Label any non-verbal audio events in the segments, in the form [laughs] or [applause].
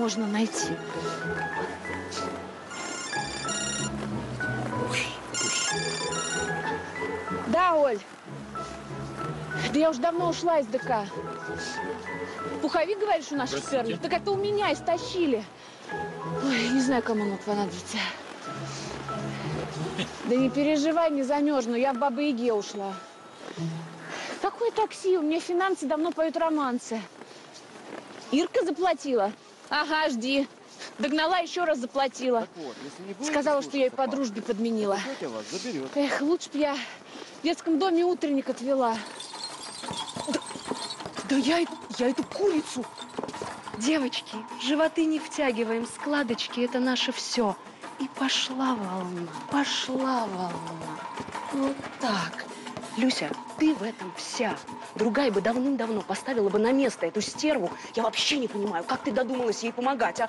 можно найти. Да, Оль. Да я уже давно ушла из ДК. Пуховик, говоришь, у нас шперли? Так это у меня истощили. Ой, не знаю, кому оно понадобится. Да не переживай, не замерзну. Я в Бабы-Яге ушла. Какое такси? У меня финансы давно поют романсы. Ирка заплатила? Ага, жди. Догнала, еще раз заплатила. Вот, будете Сказала, что я ей по дружбе подменила. тетя вас заберет. Эх, лучше б я в детском доме утренник отвела. Да, да я, я эту курицу. Девочки, животы не втягиваем, складочки – это наше все. И пошла волна, пошла волна. Вот так. Люся, ты в этом вся. Другая бы давным-давно поставила бы на место эту стерву. Я вообще не понимаю, как ты додумалась ей помогать, а?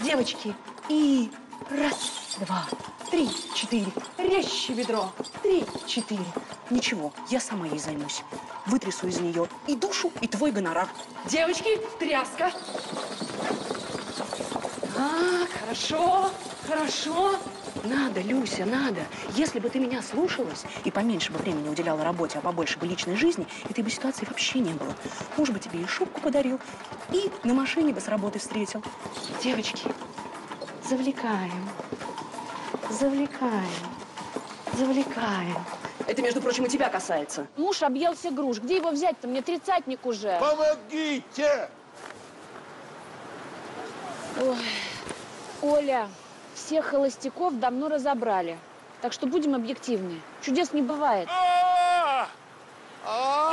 Девочки, и раз, два, три, четыре. Резче ведро. Три, четыре. Ничего, я сама ей займусь. Вытрясу из нее и душу, и твой гонорар. Девочки, тряска. А, хорошо, хорошо. Надо, Люся, надо. Если бы ты меня слушалась и поменьше бы времени уделяла работе, а побольше бы личной жизни, этой бы ситуации вообще не было. Муж бы тебе и шубку подарил, и на машине бы с работы встретил. Девочки, завлекаем, завлекаем, завлекаем. Это, между прочим, и тебя касается. Муж объелся груш. Где его взять-то? Мне тридцатник уже. Помогите! Ой. Оля, всех холостяков давно разобрали. Так что будем объективны. Чудес не бывает. О,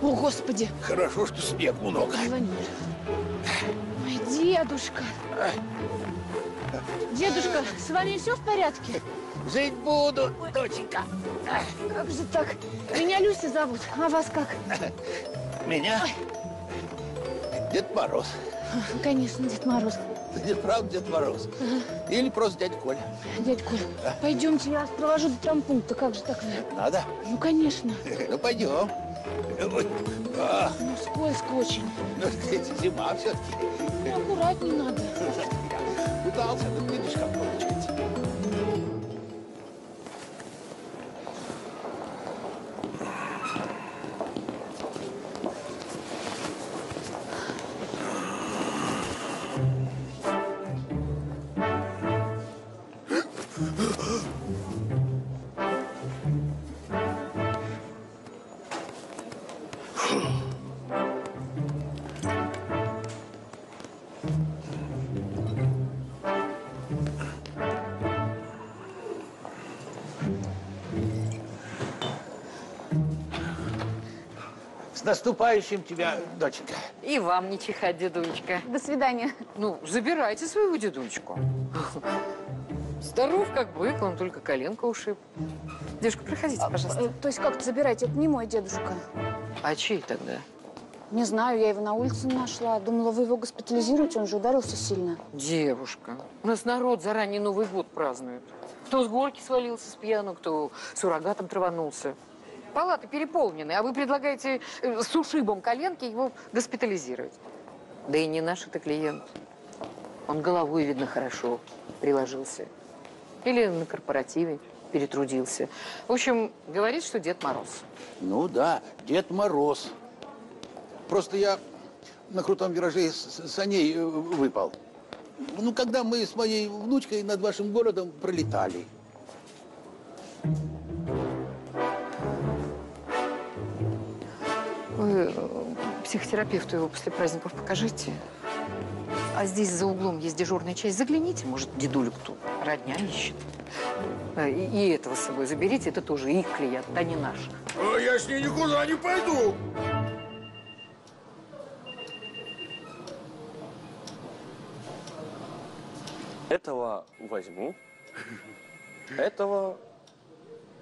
Господи! Хорошо, что снег много. Ой, дедушка. Дедушка, с вами все в порядке? Жить буду, доченька. Как же так? Меня Люся зовут, а вас как? Меня? Дед Мороз. Конечно, Дед Мороз. Дед правда Дед Мороз. Или просто дядя Коля. Дядь Коль, пойдемте, я вас провожу до трампункта. Как же так? Надо? Ну, конечно. [laughs] Ну, пойдем. Ой, а, Ну, скользко очень. ну, [laughs] зима все-таки. Ну, аккуратнее надо. [laughs] Пытался, но наступающим тебя, доченька. И вам не чихать, дедулечка. До свидания. Ну, забирайте своего дедулечку. Здоров, как бык, он только коленка ушиб. Девушка, проходите, пожалуйста. Э, То есть как-то забирайте, это не мой дедушка. А чей тогда? Не знаю, я его на улице нашла. Думала, вы его госпитализируете, он же ударился сильно. Девушка. У нас народ заранее Новый год празднует. Кто с горки свалился с пьяну, кто с урагатом траванулся. Палаты переполнены, а вы предлагаете э, с ушибом коленки его госпитализировать. Да и не наш это клиент. Он головой, видно, хорошо приложился. Или на корпоративе перетрудился. В общем, говорит, что Дед Мороз. Ну да, Дед Мороз. Просто я на крутом вираже с саней э, выпал. Ну, когда мы с моей внучкой над вашим городом пролетали. Вы э, психотерапевту его после праздников покажите. А здесь за углом есть дежурная часть. Загляните, может, дедулю кто родня ищет. Э, И, и этого с собой заберите, это тоже их клиент, а не наш. А я с ней никуда не пойду. Этого возьму, этого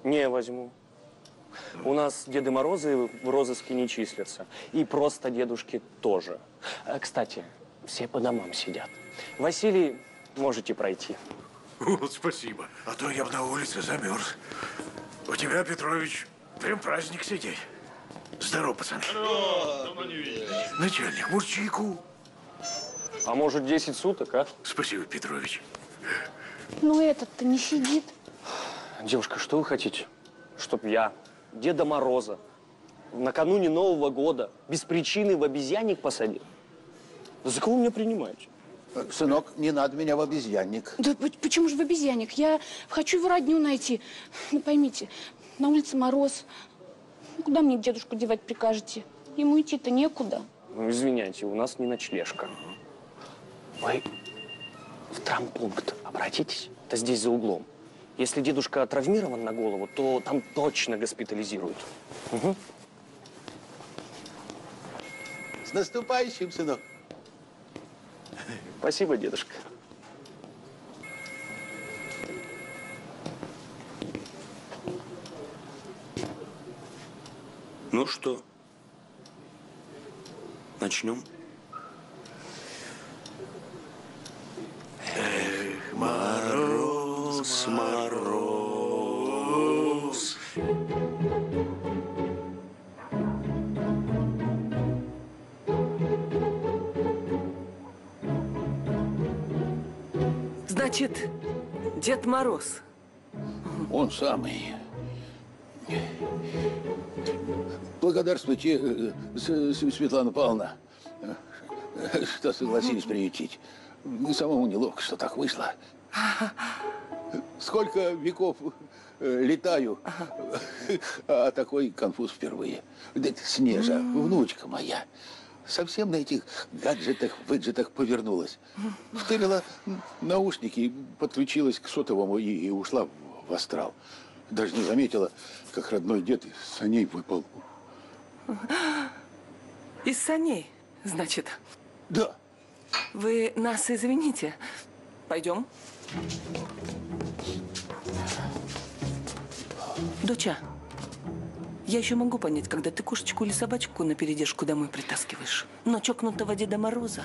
не возьму. У нас Деды Морозы в розыске не числятся. И просто дедушки тоже. Э, Кстати, все по домам сидят. Василий, можете пройти. Вот [laughs] спасибо. А то я бы на улице замерз. У тебя, Петрович, прям праздник сидеть. Здорово, пацаны. Начальник, может, чайку? А может, 10 суток, а? Спасибо, Петрович. Ну этот-то не сидит. Девушка, что вы хотите? Чтоб я, Деда Мороза, накануне Нового года без причины в обезьянник посадил? Да за кого вы меня принимаете? Сынок, не надо меня в обезьянник. Да почему же в обезьянник? Я хочу его родню найти. Ну поймите, на улице мороз. Ну, Куда мне дедушку девать прикажете? Ему идти-то некуда. Ну, извиняйте, у нас не ночлежка. Вы в травмпункт обратитесь. Это здесь за углом. Если дедушка травмирован на голову, то там точно госпитализируют. Мгм. С наступающим, сынок. Спасибо, дедушка. Ну что, начнем? Мороз, мороз. Значит, Дед Мороз. Он самый. Благодарствуйте, Светлана Павловна, что согласились приютить. Самому неловко, что так вышло. Сколько веков э, летаю, а такой конфуз впервые. Снежа, внучка моя, совсем на этих гаджетах, выджетах повернулась. Втырила наушники, подключилась к сотовому и, и ушла в- в астрал. Даже не заметила, как родной дед из саней выпал. Из саней, значит. Да, Вы нас извините. Пойдем. Доча, я еще могу понять, когда ты кошечку или собачку на передержку домой притаскиваешь. Но чокнутого Деда Мороза,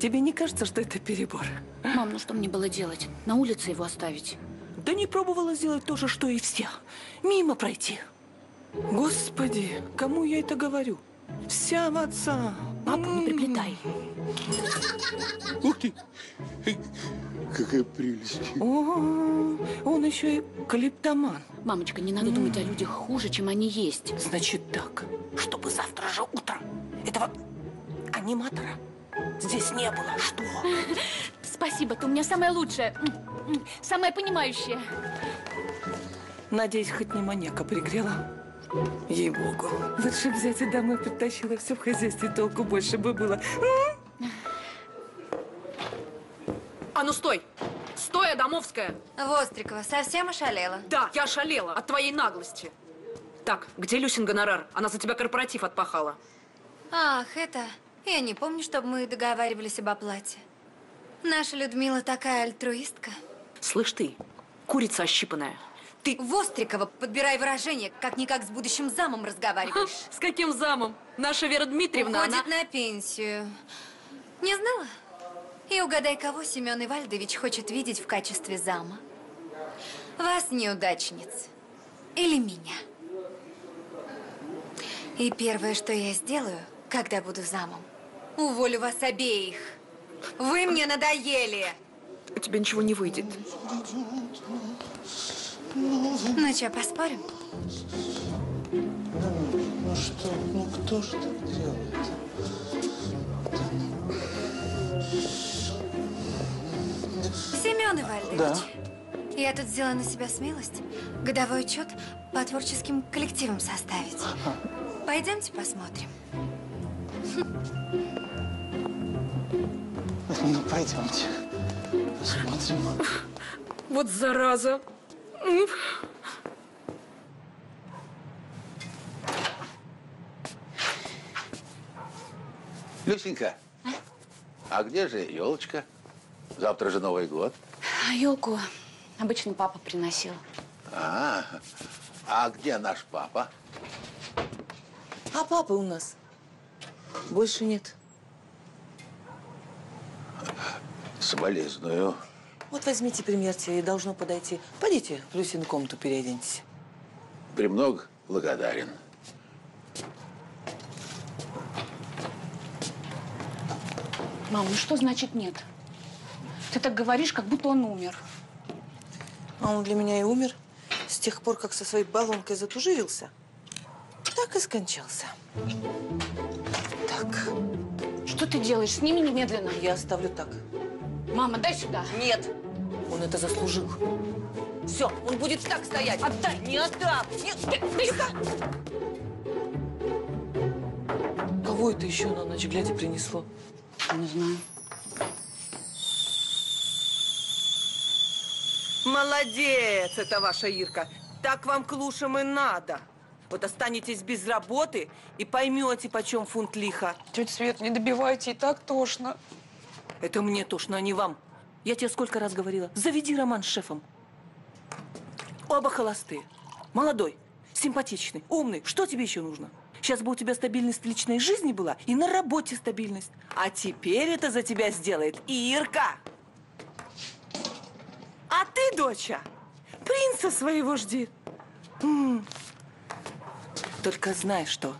тебе не кажется, что это перебор? Мам, ну что мне было делать? На улице его оставить? Да не пробовала сделать то же, что и все. Мимо пройти. Господи, кому я это говорю? Вся в отца. Папу не приплетай. ух ты, какая прелесть. О, он еще и клептоман. Мамочка, не надо думать о людях хуже, чем они есть. Значит так, чтобы завтра же утром этого аниматора здесь не было. Что? [laughs] Спасибо, ты у меня самая лучшая. Самая понимающая. Надеюсь, хоть не маньяка пригрела. Ей-богу. Лучше взять и домой притащила все в хозяйстве, толку больше бы было. А ну стой! Стой, Адамовская! Вострикова совсем ошалела. Да, я шалела от твоей наглости. Так, где Люсин гонорар? Она за тебя корпоратив отпахала. Ах, это... Я не помню, чтобы мы договаривались об оплате. Наша Людмила такая альтруистка. Слышь ты, курица ощипанная. Ты Вострикова, подбирай выражение, как-никак с будущим замом разговариваешь. с каким замом? Наша Вера Дмитриевна, Уходит она... на пенсию. Не знала? И угадай, кого Семен Ивальдович хочет видеть в качестве зама. Вас, неудачниц. Или меня. И первое, что я сделаю, когда буду замом, уволю вас обеих. Вы мне надоели. У тебя ничего не выйдет. Ну что, поспорим? Ну что, ну кто ж так делает? Семен Ивальдович. Да. Я тут взяла на себя смелость годовой отчет по творческим коллективам составить. Пойдемте посмотрим. Ну, пойдемте. Посмотрим. Вот зараза. Люсенька, а где же елочка? Завтра же Новый год. А елку обычно папа приносил. А, а где наш папа? А папы у нас больше нет. Соболезную. Вот возьмите, примерьте, и должно подойти. Пойдите в Люсину комнату переоденьтесь. Премного благодарен. Мам, ну что значит нет? Ты так говоришь, как будто он умер. А он для меня и умер. С тех пор, как со своей баллонкой затужирился, так и скончался. Так. Что ты делаешь? Сними немедленно. Я оставлю так. Мама, дай сюда. Нет он это заслужил. Все, он будет так стоять. Отдай! Не отдам! Нет, дай сюда! Кого это еще на ночь глядя принесло? Не знаю. Молодец, это ваша Ирка. Так вам к лучшему и надо. Вот останетесь без работы и поймете, почем фунт лиха. Тетя Свет, не добивайте, и так тошно. Это мне тошно, а не вам. Я тебе сколько раз говорила, заведи роман с шефом. Оба холостые. Молодой, симпатичный, умный. Что тебе еще нужно? Сейчас бы у тебя стабильность в личной жизни была и на работе стабильность. А теперь это за тебя сделает Ирка. А ты, доча, принца своего жди. Только знай, что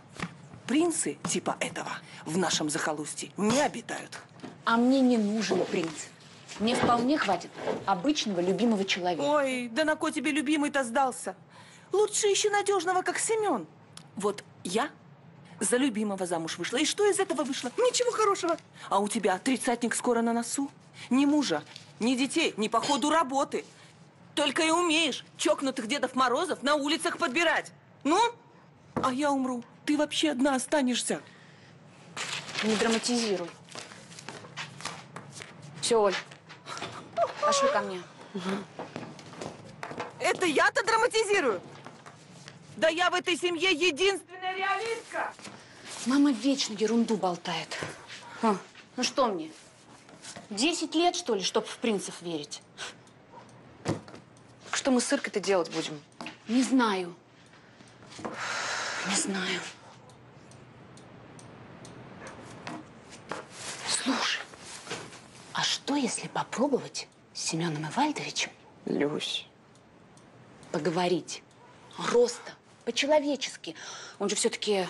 принцы типа этого в нашем захолустье не обитают. А мне не нужен принц. Мне вполне хватит обычного любимого человека. Ой, да на кой тебе любимый-то сдался? Лучше ищи надежного, как Семен. Вот я за любимого замуж вышла. И что из этого вышло? Ничего хорошего. А у тебя тридцатник скоро на носу. Ни мужа, ни детей, ни по ходу работы. Только и умеешь чокнутых Дедов Морозов на улицах подбирать. Ну? А я умру. Ты вообще одна останешься. Не драматизируй. Все, Оль, пошли ко мне. Это я-то драматизирую? Да я в этой семье единственная реалистка. Мама вечно ерунду болтает. А, ну что мне, 10 лет, что ли, чтоб в принцев верить? Что мы с Иркой-то делать будем? Не знаю. Не знаю. Слушай, а что, если попробовать с Семеном Ивальдовичем Люсь. поговорить? Просто, по-человечески. Он же все-таки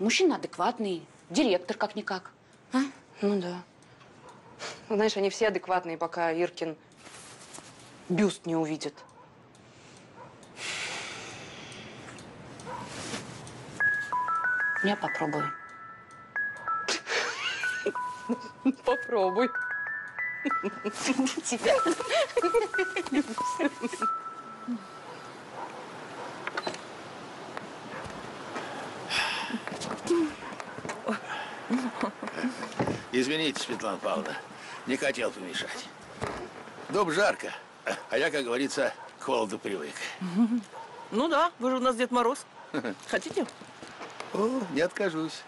мужчина адекватный, директор как-никак. А? Ну да. Ну, Знаешь, они все адекватные, пока Иркин бюст не увидит. Я попробую. Попробуй. Тебя. Извините, Светлана Павловна, не хотел помешать. Дом жарко, а я, как говорится, к холоду привык. Ну да, вы же у нас Дед Мороз. [laughs] Хотите? О, не откажусь.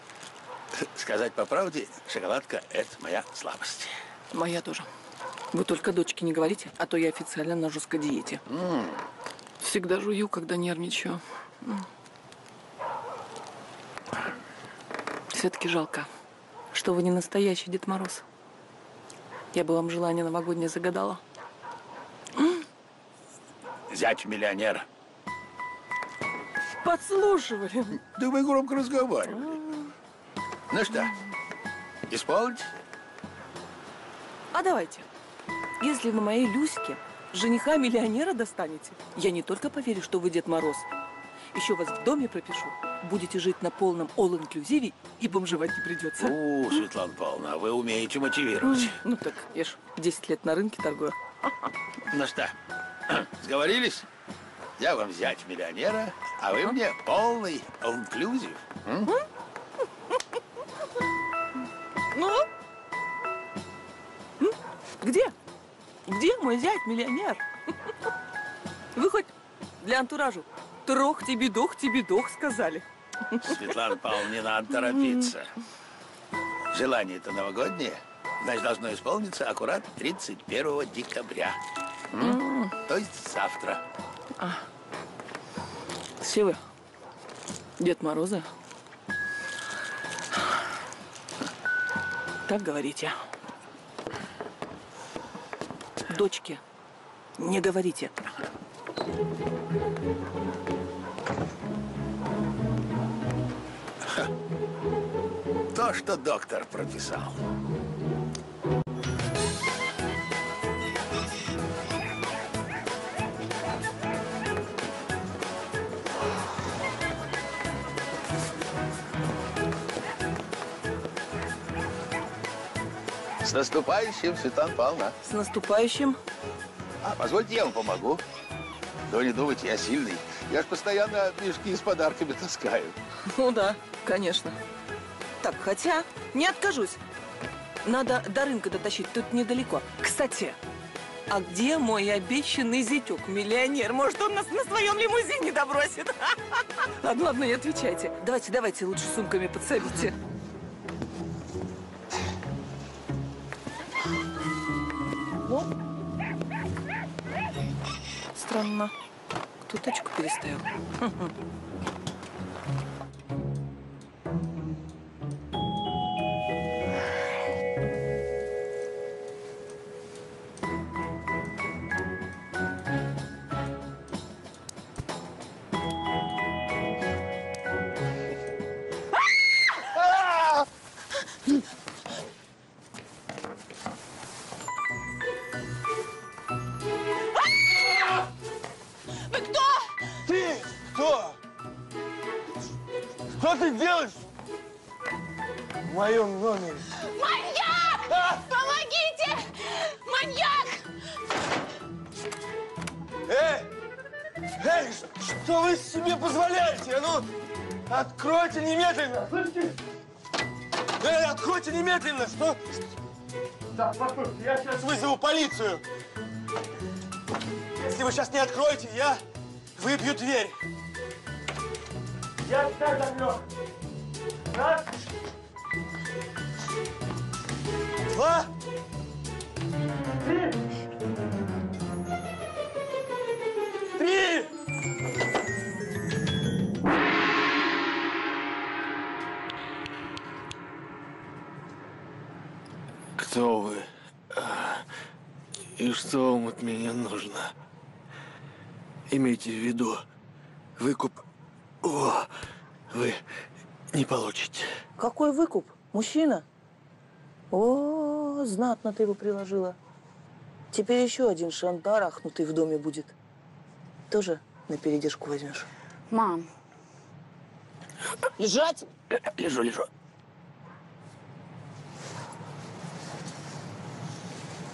Сказать по правде, шоколадка – это моя слабость. Моя тоже. Вы только дочке не говорите, а то я официально на жесткой диете. Всегда жую, когда нервничаю. Все-таки жалко, что вы не настоящий Дед Мороз. Я бы вам желание новогоднее загадала. Зять миллионера. Подслушивали. Да вы громко разговаривали. Ну что, исполните? А давайте. Если вы моей Люське жениха-миллионера достанете, я не только поверю, что вы Дед Мороз, еще вас в доме пропишу. Будете жить на полном all-инклюзиве и бомжевать не придется. О, Светлана Павловна, а вы умеете мотивировать. Ну так, я ж 10 лет на рынке торгую. Ну что, [clears throat] сговорились? Я вам взять миллионера, а вы мне полный all-inclusive. Мой зять, миллионер? [laughs] Вы хоть для антуражу трох тебе дох, тебе дох сказали. Светлана Павловна, не надо торопиться. Желание-то новогоднее, значит, должно исполниться аккурат 31 декабря. М? То есть завтра. Все вы Дед Морозы? Так говорите. Дочке не говорите. То, что доктор прописал. Наступающим, Светлана Павловна. С наступающим. А, позвольте, я вам помогу. Да не думайте, я сильный. Я ж постоянно мешки с подарками таскаю. Ну да, конечно. Так, хотя не откажусь. Надо до рынка дотащить, тут недалеко. Кстати, а где мой обещанный зятюк, миллионер? Может, он нас на своем лимузине добросит? [laughs] Ладно, ладно, не отвечайте. Давайте, давайте, лучше сумками подсобите. Странно. Кто точку переставил? Дверь. Я тебя замлю. Раз. Два. Три. Три. Кто вы? А, И что вам от меня нужно? Имейте в виду, выкуп о, вы не получите. Какой выкуп? Мужчина? О, знатно ты его приложила. Теперь еще один шантар ахнутый в доме будет. Тоже на передержку возьмешь. Мам. Лежать! Лежу, лежу.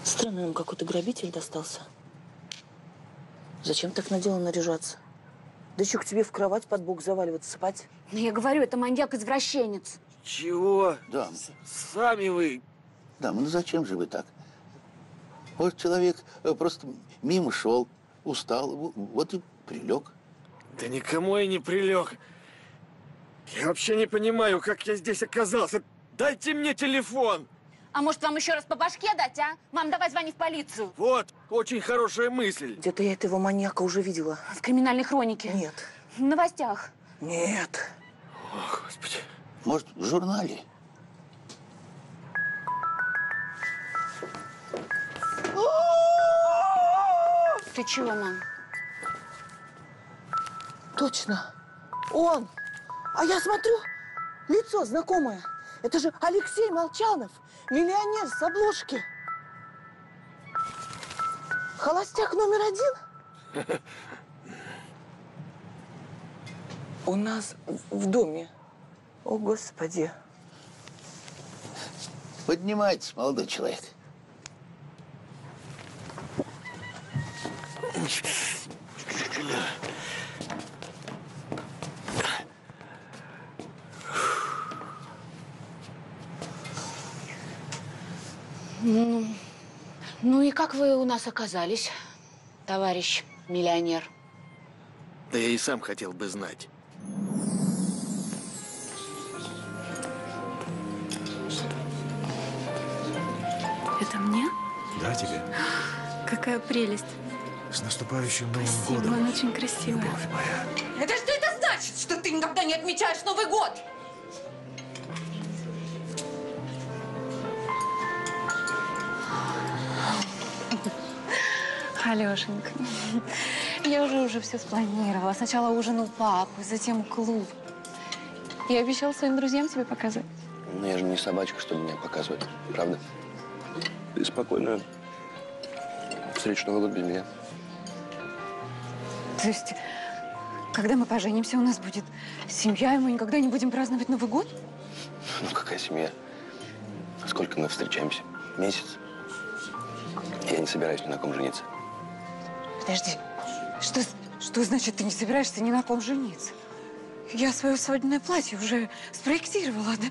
Странно нам какой-то грабитель достался. Зачем так надела наряжаться? Да еще к тебе в кровать под бок заваливаться, спать. Ну, я говорю, это маньяк-извращенец. Чего? Да, Сами вы. да, ну зачем же вы так? Вот человек э, просто мимо шел, устал, вот и прилег. Да никому я не прилег. Я вообще не понимаю, как я здесь оказался. Дайте мне телефон. А может, вам еще раз по башке дать, а? Мам, давай звони в полицию. Вот, очень хорошая мысль. Где-то я этого маньяка уже видела. В криминальной хронике. Нет. В новостях. Нет. О, Господи. Может, в журнале? Ты чего, мам? Точно. Он. А я смотрю, лицо знакомое. Это же Алексей Молчанов, миллионер с обложки. Холостяк номер один? У нас в- доме. О, Господи. Поднимайтесь, молодой человек. Ну и как вы у нас оказались, товарищ миллионер? Да я и сам хотел бы знать. Это мне? Да, тебе. Какая прелесть. С наступающим Новым Спасибо, годом, он очень красивый. любовь моя. Это что это значит, что ты никогда не отмечаешь Новый год? Алешенька, я уже уже все спланировала. Сначала ужин у папы, затем клуб. Я обещала своим друзьям тебе показать. Ну, я же не собачка, чтобы меня показывать. Правда? Ты спокойно встретишь Новый год без меня. То есть, когда мы поженимся, у нас будет семья, и мы никогда не будем праздновать Новый год? Ну, какая семья? Сколько мы встречаемся? месяц. Я не собираюсь ни на ком жениться. Подожди, что, что значит ты не собираешься ни на ком жениться? Я свое свадебное платье уже спроектировала, да?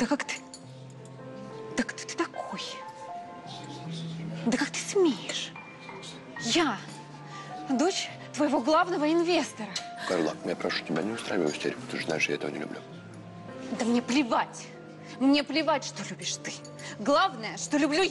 Да как ты? Да кто ты такой? Да как ты смеешь? Я, дочь твоего главного инвестора. Карла, я прошу тебя, не устраивай истерику. Ты же знаешь, я этого не люблю. Да мне плевать. Мне плевать, что любишь ты. Главное, что люблю я.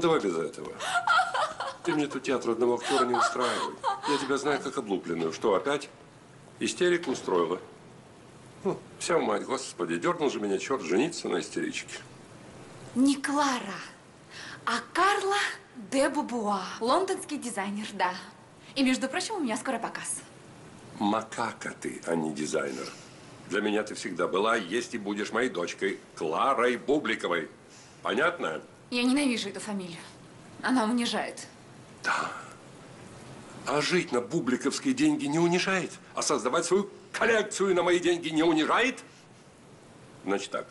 Ну давай без этого. Ты мне тут театр одного актера не устраивай. Я тебя знаю как облупленную. Что, опять истерику устроила? Ну, вся мать, господи, дернул же меня черт жениться на истеричке. Не Клара, а Карла де Бубуа. Лондонский дизайнер, да. И, между прочим, у меня скоро показ. Макака ты, а не дизайнер. Для меня ты всегда была, есть и будешь моей дочкой, Кларой Бубликовой. Понятно? Я ненавижу эту фамилию. Она унижает. А жить на бубликовские деньги не унижает? А создавать свою коллекцию на мои деньги не унижает? Значит так,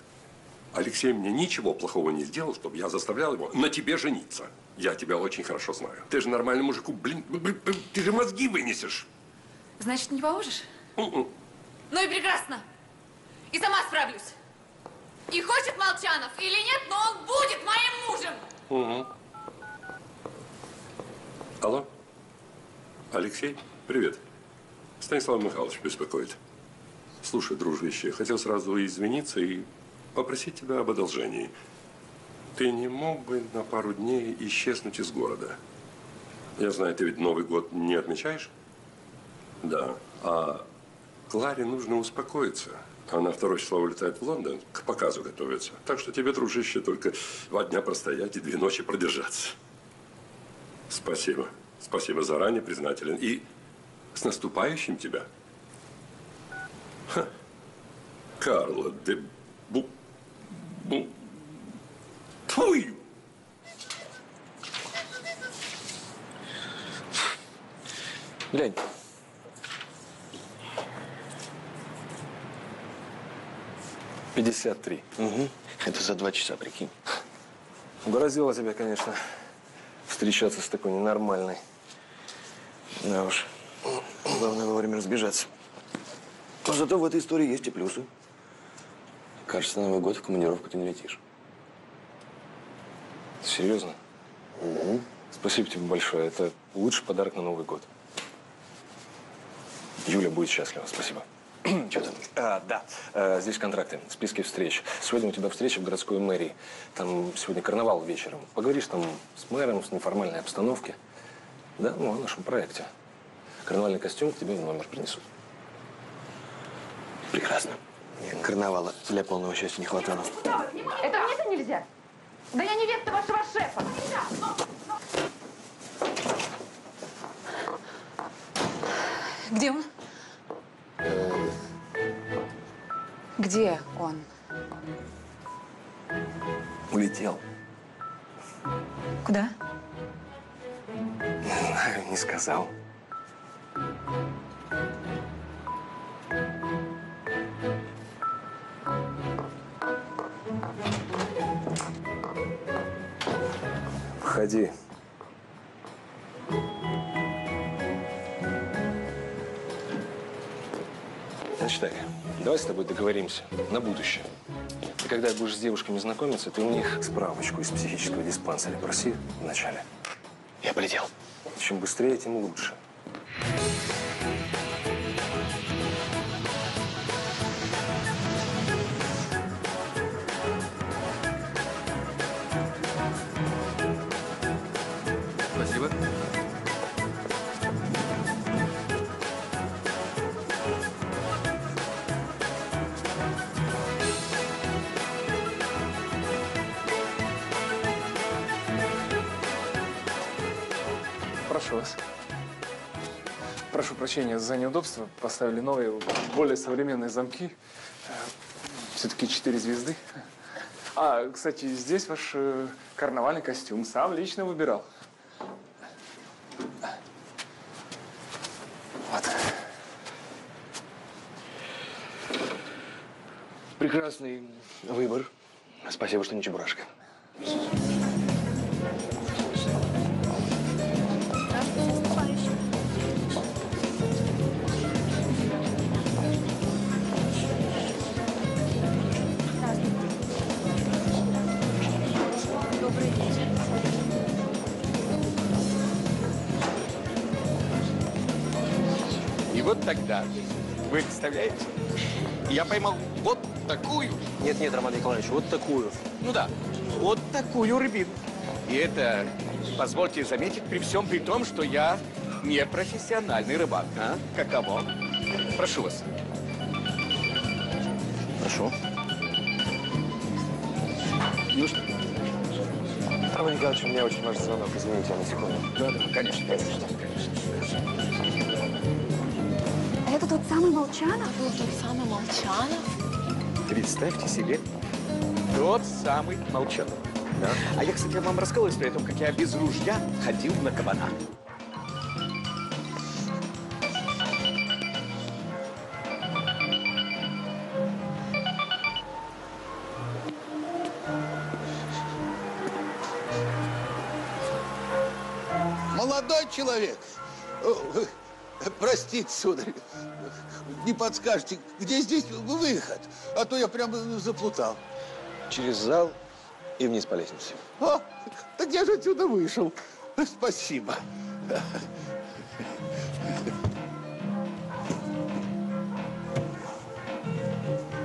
Алексей мне ничего плохого не сделал, чтобы я заставлял его на тебе жениться. Я тебя очень хорошо знаю. Ты же нормальный мужику, блин, блин, блин, ты же мозги вынесешь. Значит, не поможешь? М-м. Ну и прекрасно. И сама справлюсь. И хочет Молчанов или нет, но он будет моим мужем. Мгм. Алло? Алексей, привет. Станислав Михайлович беспокоит. Слушай, дружище, хотел сразу извиниться и попросить тебя об одолжении. Ты не мог бы на пару дней исчезнуть из города? Я знаю, ты ведь Новый год не отмечаешь? Да. А Кларе нужно успокоиться. Она второе число улетает в Лондон, к показу готовится. Так что тебе, дружище, только два дня простоять и две ночи продержаться. Спасибо. Спасибо заранее, признателен. И с наступающим тебя. Ха. Карла де Бу... Бу... Твою! Глянь. Пятьдесят три. Угу. Это за два часа, прикинь. Угораздило тебя, конечно, встречаться с такой ненормальной. Да уж. Главное вовремя разбежаться. Но зато в этой истории есть и плюсы. Кажется, на Новый год в командировку ты не летишь. Серьезно? Угу. Спасибо тебе большое. Это лучший подарок на Новый год. Юля будет счастлива. Спасибо. Что там? А, да. А, здесь контракты, списки встреч. Сегодня у тебя встреча в городской мэрии. Там сегодня карнавал вечером. Поговоришь там с мэром, с неформальной обстановки. Да, ну, о нашем проекте. Карнавальный костюм к тебе в номер принесут. Прекрасно. Карнавала для полного счастья не хватало. Это мне-то нельзя. Да я невеста вашего шефа. Где он? Где он? Улетел. Куда? Не знаю, не сказал. Входи. Значит так, давай с тобой договоримся на будущее. И когда будешь с девушками знакомиться, ты у них справочку из психического диспансера проси вначале. Я полетел. Чем быстрее, тем лучше. Прощения за неудобство. Поставили новые, более современные замки. Все-таки четыре звезды. А, кстати, здесь ваш э, карнавальный костюм. Сам лично выбирал. Вот. Прекрасный выбор. Спасибо, что не чебурашка. Добрый вот тогда, вы представляете, я поймал вот такую. Нет, нет, Роман Николаевич, вот такую. Ну да, вот такую рыбину. И это, позвольте заметить, при всем при том, что я не профессиональный рыбак. А? Каково? Прошу вас. Прошу. Ну что? Роман Николаевич, у меня очень важный звонок. Извините, я на секунду. Да, да, конечно, конечно, самый Молчанов? Был тот самый Молчанов? Представьте себе, тот самый Молчанов. Да. А я, кстати, вам рассказывал историю о том, как я без ружья ходил на кабана. Молодой человек, простите, сударь, не подскажете, где здесь выход? А то я прям заплутал. Через зал и вниз по лестнице. О, так я же отсюда вышел. Спасибо.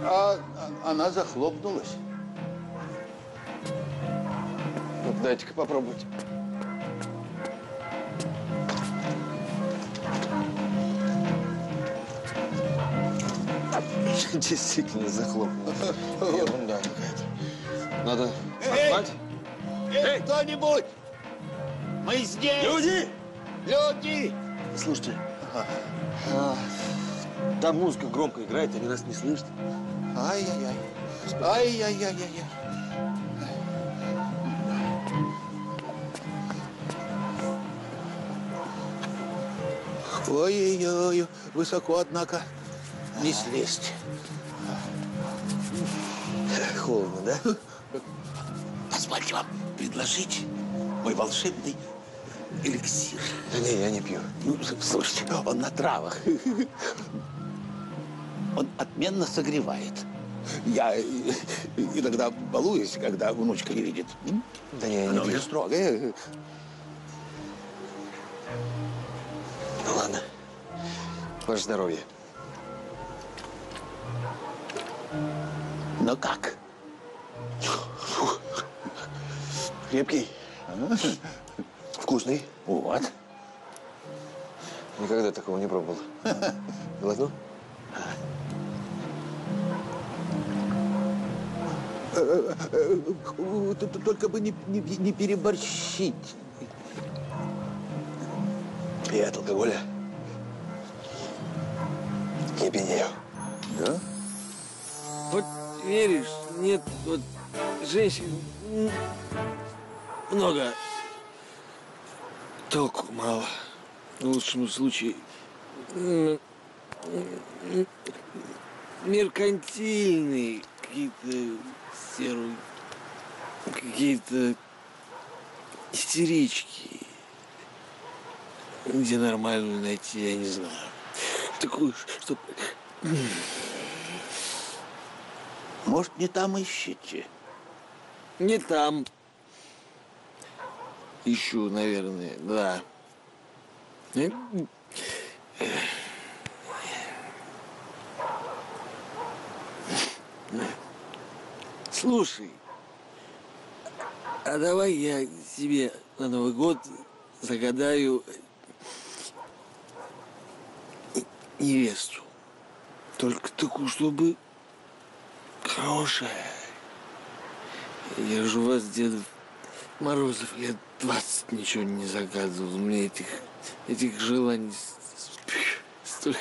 А она захлопнулась. Дайте-ка попробовать. Действительно захлопнулась. Ерунда какая-то. Надо Эй! отмать. Эй, кто-нибудь! Мы здесь! Люди! Люди! Слушайте, а, там музыка громко играет, они нас не слышат. Ай-яй-яй. Ай-яй-яй-яй. Ой-ой-ой, высоко, однако, не слезть. Холодно, да? Позвольте вам предложить мой волшебный эликсир. Да не, я не пью. Ну, слушайте, он на травах. Он отменно согревает. Я иногда балуюсь, когда внучка не видит. Да не, я не Она пью. строгая. Ну ладно. Ваше здоровье. Но как? Крепкий. Вкусный. Вот. Никогда такого не пробовал. Глотну? Только бы не, не, не переборщить. И от алкоголя не пьянею. Да? Вот веришь, нет, вот женщин много, толку мало. В лучшем случае меркантильные какие-то серые, какие-то истерички. Где нормальную найти, я не знаю. Такую, чтоб Может, не там ищите? Не там. Ищу, наверное, да. Слушай, а давай я тебе на Новый год загадаю невесту. Только такую, чтобы хорошая. Я же у вас, дедов, Морозов лет 20 ничего не заказывал. Мне этих, этих желаний столько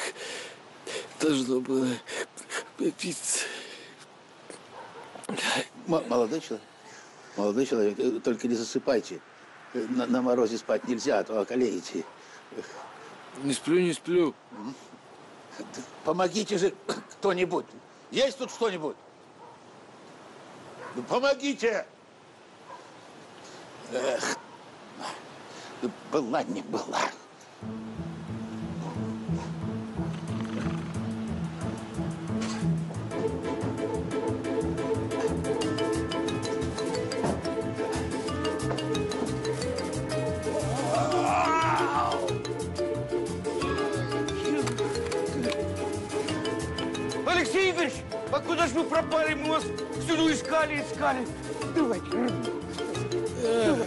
должно было попиться. М- молодой человек, молодой человек, э, только не засыпайте. Э, На, на морозе спать нельзя, а то околеете. Не сплю, не сплю. Помогите же кто-нибудь. Есть тут что-нибудь? Ну, помогите! Эх, ну, была не была. Алексей Игоревич, а куда же вы пропали? Вас всюду искали, искали. Давайте. Эх,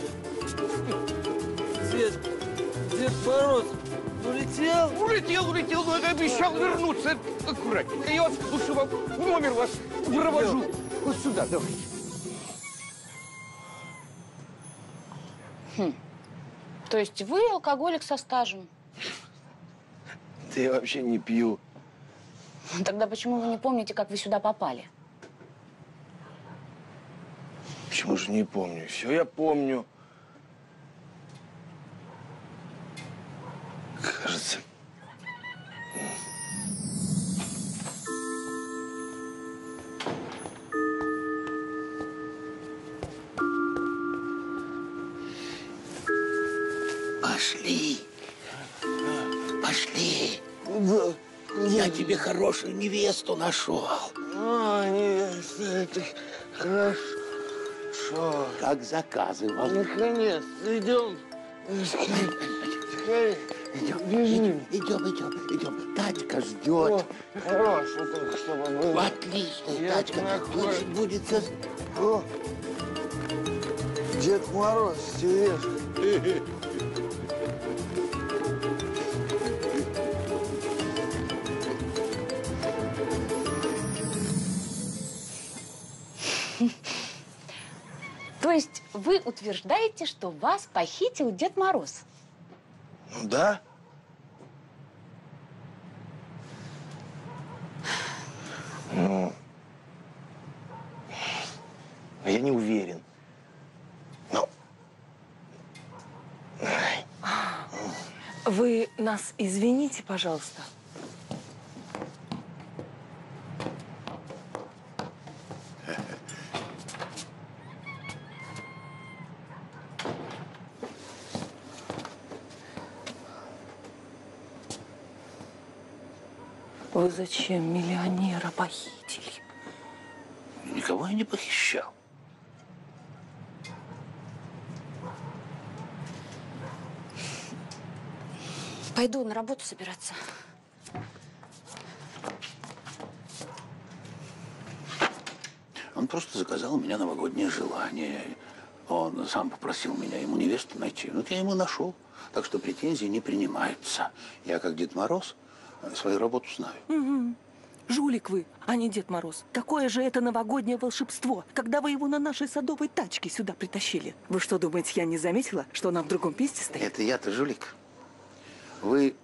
Дед, Дед Мороз улетел? Улетел, улетел, но я обещал вернуться. Аккуратненько. Я вас лучше вам в номер вас провожу. Вот сюда, давайте. Хм. То есть вы алкоголик со стажем? Да я вообще не пью. Тогда почему вы не помните, как вы сюда попали? Почему же не помню? Все я помню. Кажется. Пошли. Пошли. Я тебе хорошую невесту нашел. А, невеста, это хорошо. Как заказывал. Наконец-то идем. Идем, Бежим. идем, идем, идем. Татька ждет. Хорошо только, чтобы было. Отлично, Я такой. Будет, будет со- О, Дед Мороз, тележка. Вы утверждаете, что вас похитил Дед Мороз? Ну да. Ну, я не уверен. Но Вы нас извините, пожалуйста. Зачем миллионера похитили? Никого я не похищал. Пойду на работу собираться. Он просто заказал у меня новогоднее желание. Он сам попросил меня ему невесту найти. Вот я ему нашел. Так что претензии не принимаются. Я, как Дед Мороз, свою работу знаю. Мгм. Жулик вы, а не Дед Мороз. Какое же это новогоднее волшебство, когда вы его на нашей садовой тачке сюда притащили. Вы что, думаете, я не заметила, что она в другом месте стоит? Это я-то жулик. Вы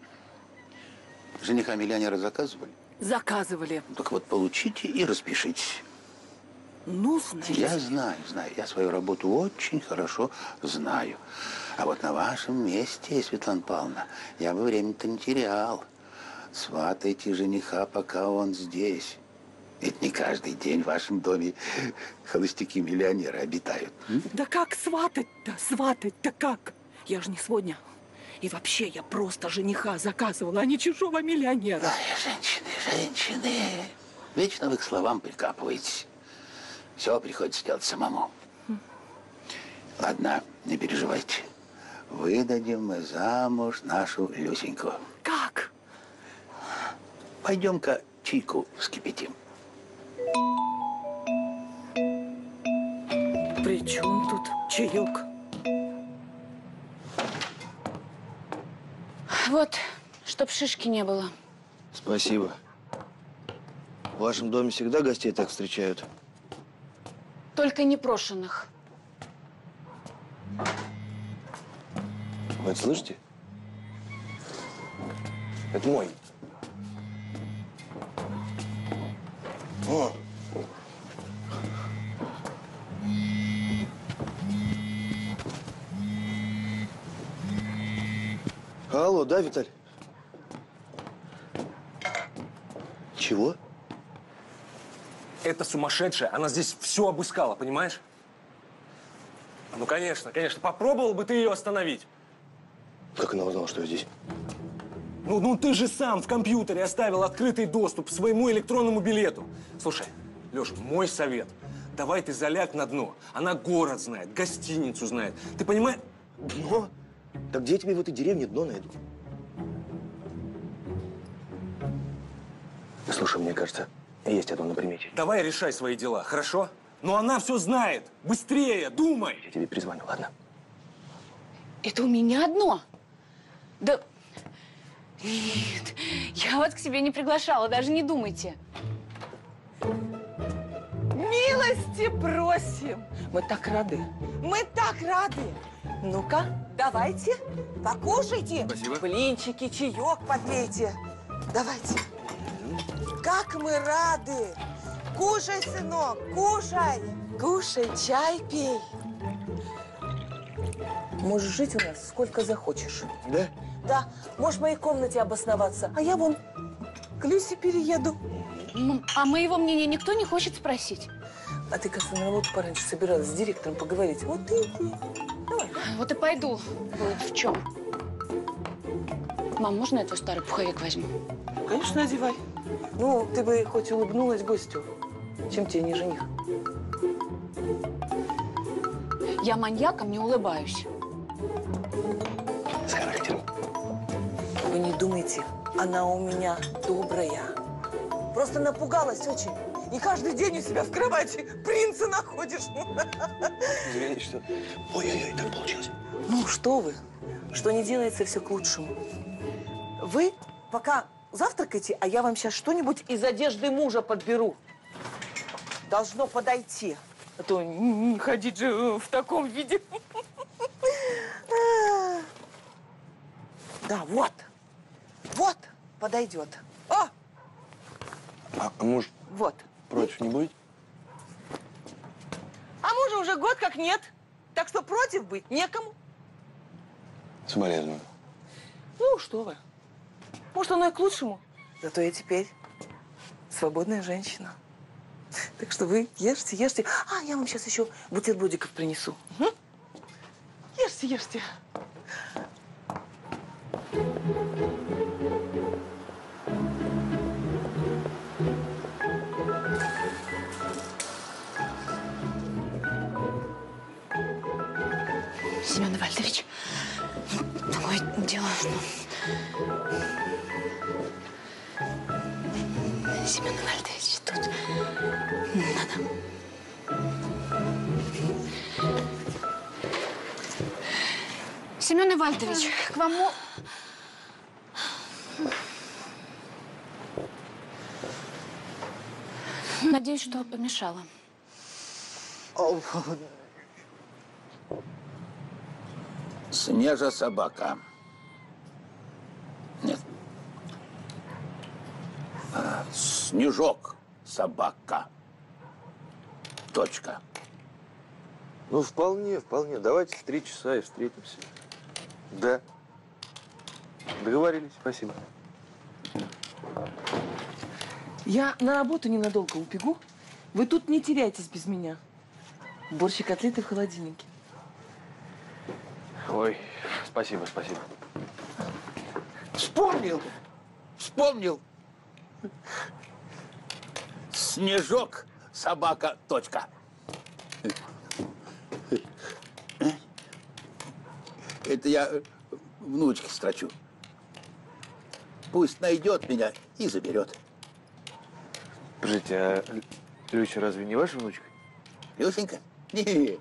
жениха миллионера заказывали? Заказывали. Так вот, получите и распишитесь. Ну, знаете. Я знаю, знаю. Я свою работу очень хорошо знаю. А вот на вашем месте, Светлана Павловна, я бы время-то не терял. Сватайте жениха, пока он здесь. Ведь не каждый день в вашем доме холостяки-миллионеры обитают. м? Да как сватать-то? Сватать-то как? Я же не сегодня. И вообще, я просто жениха заказывала, а не чужого миллионера. Ай, женщины, женщины. Вечно вы к словам прикапываетесь. Все приходится делать самому. Ладно, не переживайте. Выдадим мы замуж нашу Люсеньку. Пойдем-ка чайку вскипятим. При чем тут чаек? Вот, чтоб шишки не было. спасибо. В вашем доме всегда гостей так встречают? Только непрошенных. Вы это слышите? Это мой. О. Алло, да, Виталь? Чего? Эта сумасшедшая, она здесь все обыскала, понимаешь? Ну, конечно, конечно. Попробовал бы ты ее остановить. Как она узнала, что я здесь? Ну, ну ты же сам в компьютере оставил открытый доступ к своему электронному билету. Слушай, Леша, мой совет. Давай ты заляг на дно. Она город знает, гостиницу знает. Ты понимаешь? Дно? Так где я тебе в этой деревне дно найду? Слушай, мне кажется, есть одно на примете. Давай решай свои дела, хорошо? Но она все знает. Быстрее, думай. Я тебе перезвоню, ладно? Это у меня одно. Да... Нет, я вас к себе не приглашала, даже не думайте. Милости просим! Мы так рады. Мы так рады! Ну-ка, давайте, покушайте. Спасибо. Блинчики, чаек попейте. Давайте. Как мы рады! Кушай, сынок, кушай! Кушай, чай пей. Можешь жить у нас сколько захочешь. Да? Да, можешь в моей комнате обосноваться, а я вон к Люсе перееду. Ну, а моего мнения никто не хочет спросить. А ты, кажется, на работу пораньше собиралась с директором поговорить. Вот ты иди. Давай. Вот и пойду. В чем? Мам, можно я твой старый пуховик возьму? Конечно, одевай. Ну, ты бы хоть улыбнулась гостю, чем тебе не жених. Я маньяком не улыбаюсь. С характером. Вы не думайте, она у меня добрая. Просто напугалась очень. И каждый день у себя в кровати принца находишь. Извини, что... Ой-ой-ой, так получилось. Ну, что вы? Что не делается, все к лучшему. Вы пока завтракайте, а я вам сейчас что-нибудь из одежды мужа подберу. Должно подойти. А то не ходить же в таком виде. Да, вот. Вот, подойдет. О, А, а муж вот. против не будет? А мужа уже год как нет. Так что против быть некому. Соболезную. Ну, что вы. Может, оно и к лучшему. Зато я теперь свободная женщина. Так что вы ешьте, ешьте. А, я вам сейчас еще бутербродиков принесу. Мгм? Ешьте, ешьте. Семен Вальдович, такое дело, что... Семен Вальдович, тут надо... Семен Ивальдович, к вам... Надеюсь, что помешала. Снежа собака. Нет. А, Снежок собака. Точка. Ну, вполне, вполне. Давайте в три часа и встретимся. Да. Договорились, спасибо. Я на работу ненадолго убегу. Вы тут не теряйтесь без меня. Борщ и котлеты в холодильнике. Ой, спасибо, спасибо. Вспомнил. Вспомнил. Снежок собака. Точка. Это я внучке строчу. Пусть найдет меня и заберет. Подождите, а Лю- Люся разве не ваша внучка? Люсенька? Не.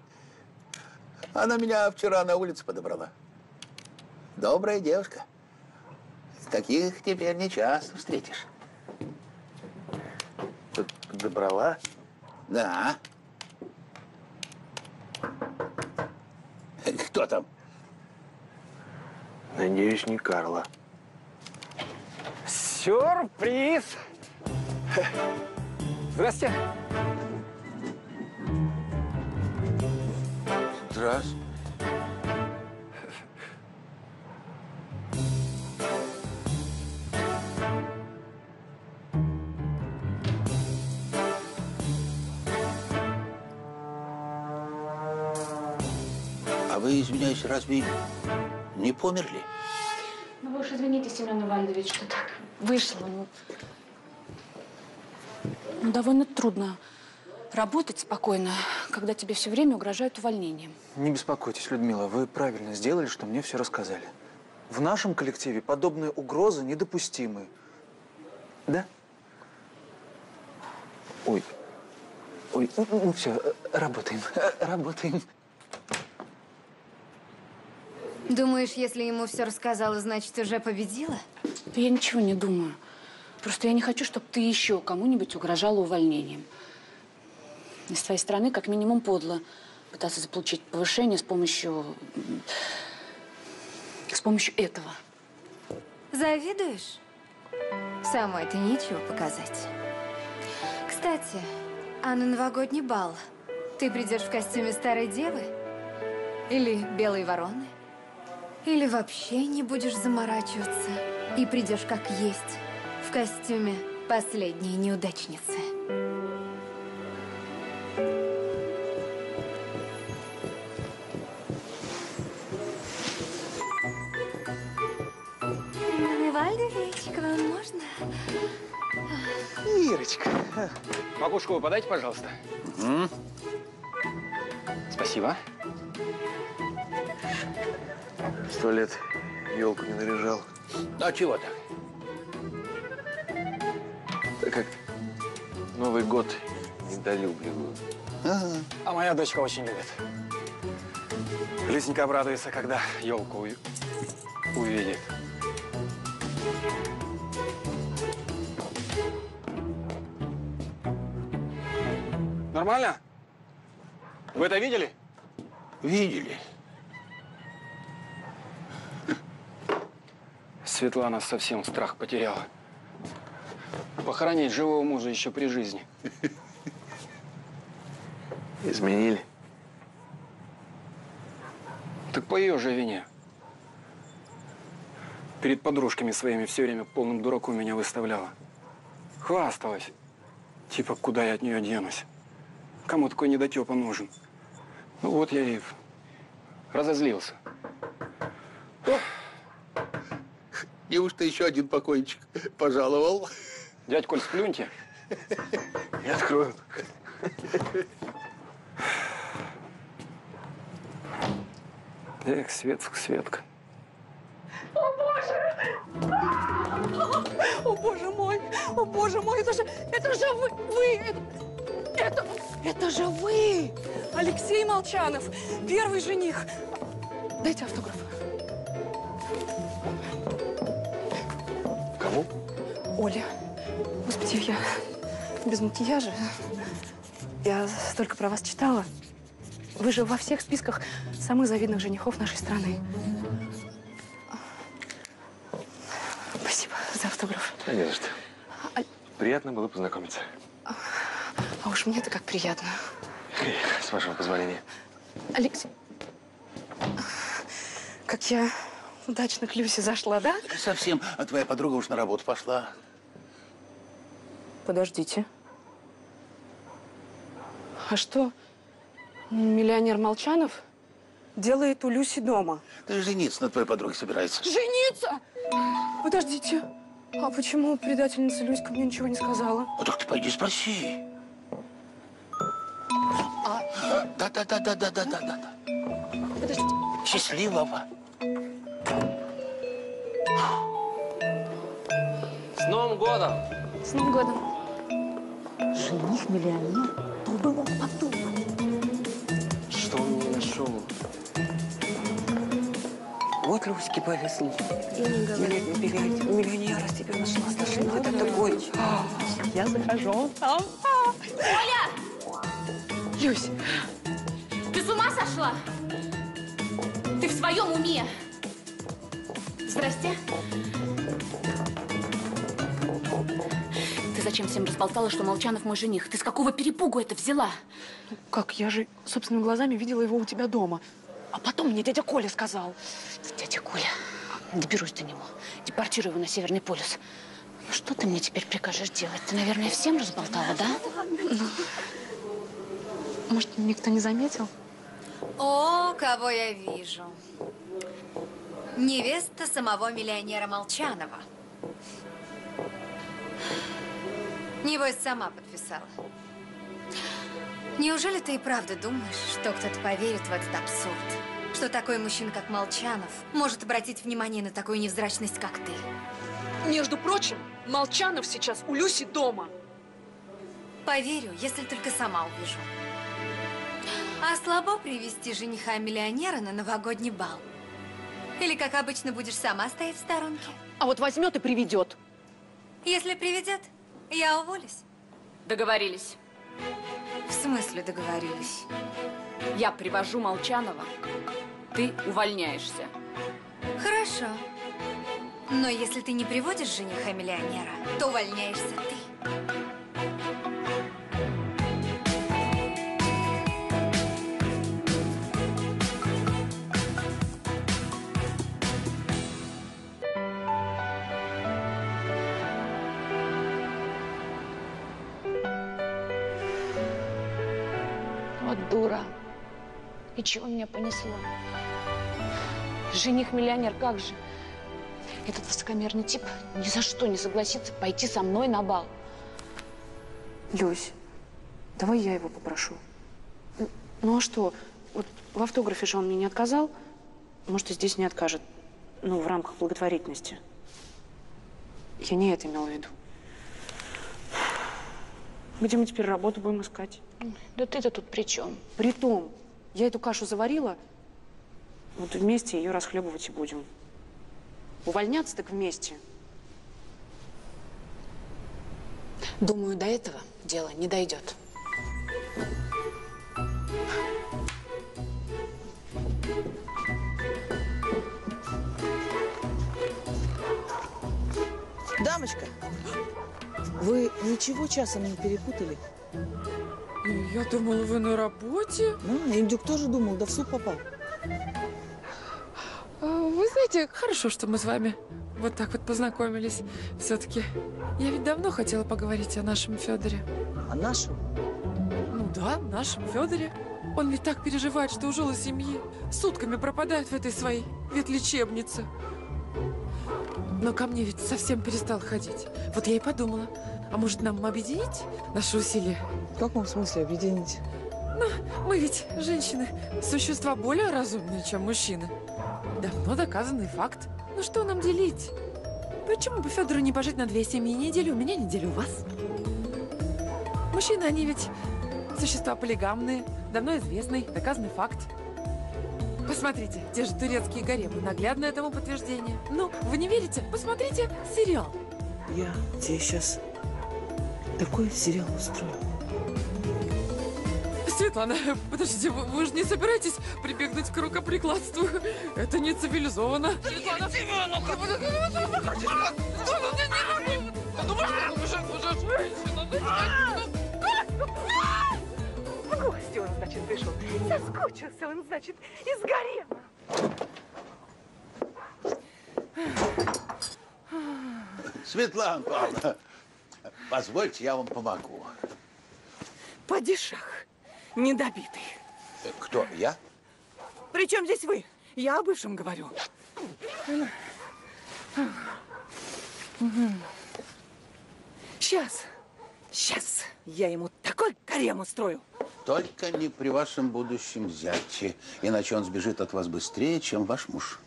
Она меня вчера на улице подобрала. Добрая девушка. Таких теперь не часто встретишь. Подобрала? Да. Кто там? Надеюсь, не Карла. Сюрприз! Здрасте. Здравствуй. А вы, извиняюсь, разве не померли? Ну вы уж извините, Семен Иванович, что так вышло. Ну, ну, довольно трудно работать спокойно, когда тебе все время угрожают увольнением. Не беспокойтесь, Людмила, вы правильно сделали, что мне все рассказали. В нашем коллективе подобные угрозы недопустимы. Да? Ой. Ой, ну, ну все, работаем, [laughs] работаем. Думаешь, если ему все рассказала, значит, уже победила? Да я ничего не думаю. Просто я не хочу, чтобы ты еще кому-нибудь угрожала увольнением. И с твоей стороны, как минимум, подло пытаться заполучить повышение с помощью... с помощью этого. Завидуешь? Самой ты нечего показать. Кстати, а на новогодний бал ты придешь в костюме старой девы? Или белой вороны? Или вообще не будешь заморачиваться и придешь как есть, в костюме последней неудачницы? Вальдович, к вам можно? Ирочка, макушку вы подайте, пожалуйста. Спасибо. Сто лет елку не наряжал. А чего так? Так как Новый год недолюбливаю. А моя дочка очень любит. Лисенька обрадуется, когда елку увидит. Нормально? Вы это видели? Видели. Светлана совсем страх потеряла. Похоронить живого мужа еще при жизни. Изменили. Так по ее же вине. Перед подружками своими все время полным дураком меня выставляла. Хвасталась. Типа, куда я от нее денусь? Кому такой недотепа нужен? Ну вот я и разозлился. Неужто еще один покойничек пожаловал? Дядь Коль, сплюньте. Я открою. Эх, Светка, Светка. О, Боже! О, Боже мой! О, Боже мой! Это же, это же вы! Вы! Это, это, это же вы! Алексей Молчанов, первый жених. Дайте автограф. Кому? Оля. Господи, я без макияжа. Я столько про вас читала. Вы же во всех списках самых завидных женихов нашей страны. Спасибо за автограф. Да не за что. А- Приятно было познакомиться. А уж мне-то как приятно. С вашего позволения. Алексей, как я удачно к Люсе зашла, да? Совсем. А твоя подруга уж на работу пошла. Подождите. А что миллионер Молчанов делает у Люси дома? Ты жениться на твоей подруге собирается. Жениться? Подождите. А почему предательница Люська мне ничего не сказала? Ну так ты пойди спроси. А, Да-да-да-да-да-да-да. подождите. Счастливого. С Новым годом! С Новым годом. Жених-миллионер? Кто бы мог подумать? Что он мне нашел? Вот Люське повезло. Миллионера, миллионера себе нашла. Слушай, ну это такой. Я захожу. Там. Люсь, Ты с ума сошла? Ты в своем уме? Здрасте. Ты зачем всем разболтала, что Молчанов мой жених? Ты с какого перепугу это взяла? Как? Я же собственными глазами видела его у тебя дома. А потом мне дядя Коля сказал. Дядя Коля, доберусь до него. Депортирую его на Северный полюс. Ну что ты мне теперь прикажешь делать? Ты, наверное, всем разболтала, да? Ну, может, никто не заметил? О, кого я вижу. Невеста самого миллионера Молчанова. Небось, сама подписала. Неужели ты и правда думаешь, что кто-то поверит в этот абсурд? Что такой мужчина, как Молчанов, может обратить внимание на такую невзрачность, как ты? Между прочим, Молчанов сейчас у Люси дома. Поверю, если только сама увижу. А слабо привести жениха-миллионера на новогодний бал? Или, как обычно, будешь сама стоять в сторонке? А вот возьмет и приведет. Если приведет, я уволюсь. Договорились. В смысле договорились? Я привожу Молчанова, ты увольняешься. Хорошо. Но если ты не приводишь жениха-миллионера, то увольняешься ты. Дура. И чего меня понесло? Жених-миллионер, как же? Этот высокомерный тип ни за что не согласится пойти со мной на бал. Люсь, давай я его попрошу. Ну а что? Вот в автографе же он мне не отказал. Может, и здесь не откажет. Ну, в рамках благотворительности. Я не это имела в виду. Где мы теперь работу будем искать? Да ты-то тут при чем? Притом, я эту кашу заварила, вот вместе ее расхлебывать и будем. Увольняться так вместе. Думаю, до этого дело не дойдет. Дамочка, вы ничего часом не перепутали? Я думала, вы на работе. Ну, индюк тоже думал, да в суп попал. А, Вы знаете, хорошо, что мы с вами вот так вот познакомились. Все-таки я ведь давно хотела поговорить о нашем Федоре. О нашем? Ну да, нашем Федоре. Он ведь так переживает, что ужил из семьи. Сутками пропадает в этой своей ветлечебнице. Но ко мне ведь совсем перестал ходить. Вот я и подумала, а может нам объединить наши усилия? В каком смысле объединить? Ну, мы ведь, женщины, существа более разумные, чем мужчины. Давно доказанный факт. Ну что нам делить? Почему бы Федору не пожить на две семьи неделю у меня, неделю у вас? Мужчины, они ведь существа полигамные, давно известный, доказанный факт. Посмотрите, те же турецкие гаремы, наглядное тому подтверждение. Ну, вы не верите? Посмотрите сериал. Я тебе сейчас такой сериал устрою. Светлана, [laughs] подождите, вы, вы же не собираетесь прибегнуть к рукоприкладству? [laughs] Это не цивилизованно. Светлана, В гости он, значит, вышел. Соскучился он, значит, из гарема. Светлана Павловна, позвольте, я вам помогу. Падишах, недобитый. Э, Кто, я? Причем здесь вы? Я о бывшем говорю. Сейчас, сейчас я ему такой гарем устрою. Только не при вашем будущем зяте, иначе он сбежит от вас быстрее, чем ваш муж.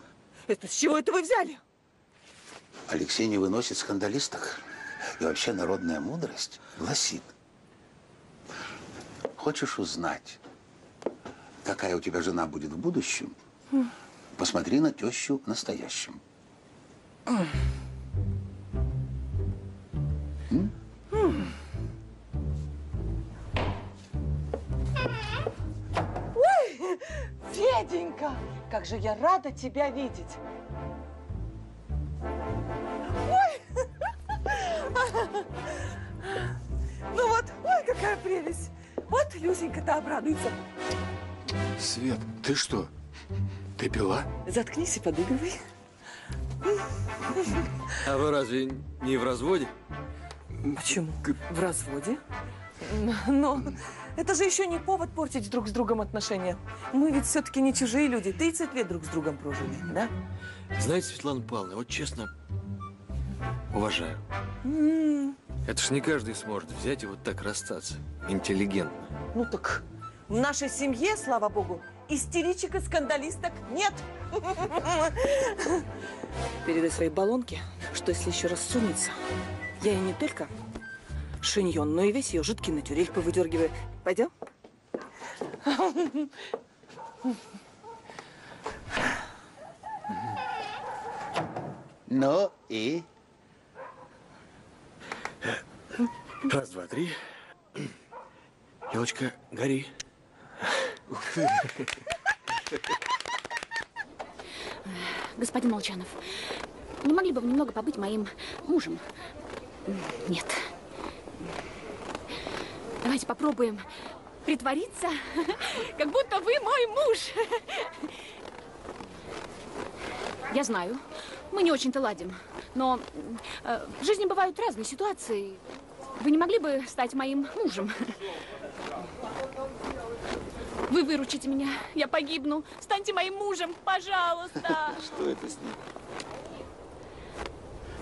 Это с чего это вы взяли? Алексей не выносит скандалисток. И вообще народная мудрость гласит, хочешь узнать, какая у тебя жена будет в будущем, посмотри на тещу в настоящем. Ой, Феденька, как же я рада тебя видеть. Ну вот, ой, какая прелесть. Вот Люсенька-то обрадуется. Свет, ты что? Ты пила? Заткнись и подыгрывай. А вы разве не в разводе? Почему? В разводе? Но это же еще не повод портить друг с другом отношения. Мы ведь все-таки не чужие люди. 30 лет друг с другом прожили, да? Знаете, Светлана Павловна, вот честно, уважаю. М, Это ж не каждый сможет взять и вот так расстаться. Интеллигентно. Ну так, в нашей семье, слава богу, истеричек и скандалисток нет. Передай своей баллонке, что если еще раз сунется, я ей не только шиньон, но и весь ее жидкий натюрель повыдергиваю. Пойдем? Ну и? Раз, два, три. Елочка, гори. Господин Молчанов, не могли бы вы немного побыть моим мужем? Нет. Давайте попробуем притвориться, как будто вы мой муж. Я знаю, мы не очень-то ладим, но э, в жизни бывают разные ситуации. Вы не могли бы стать моим мужем? Вы выручите меня, я погибну. Станьте моим мужем, пожалуйста. Что это с ним?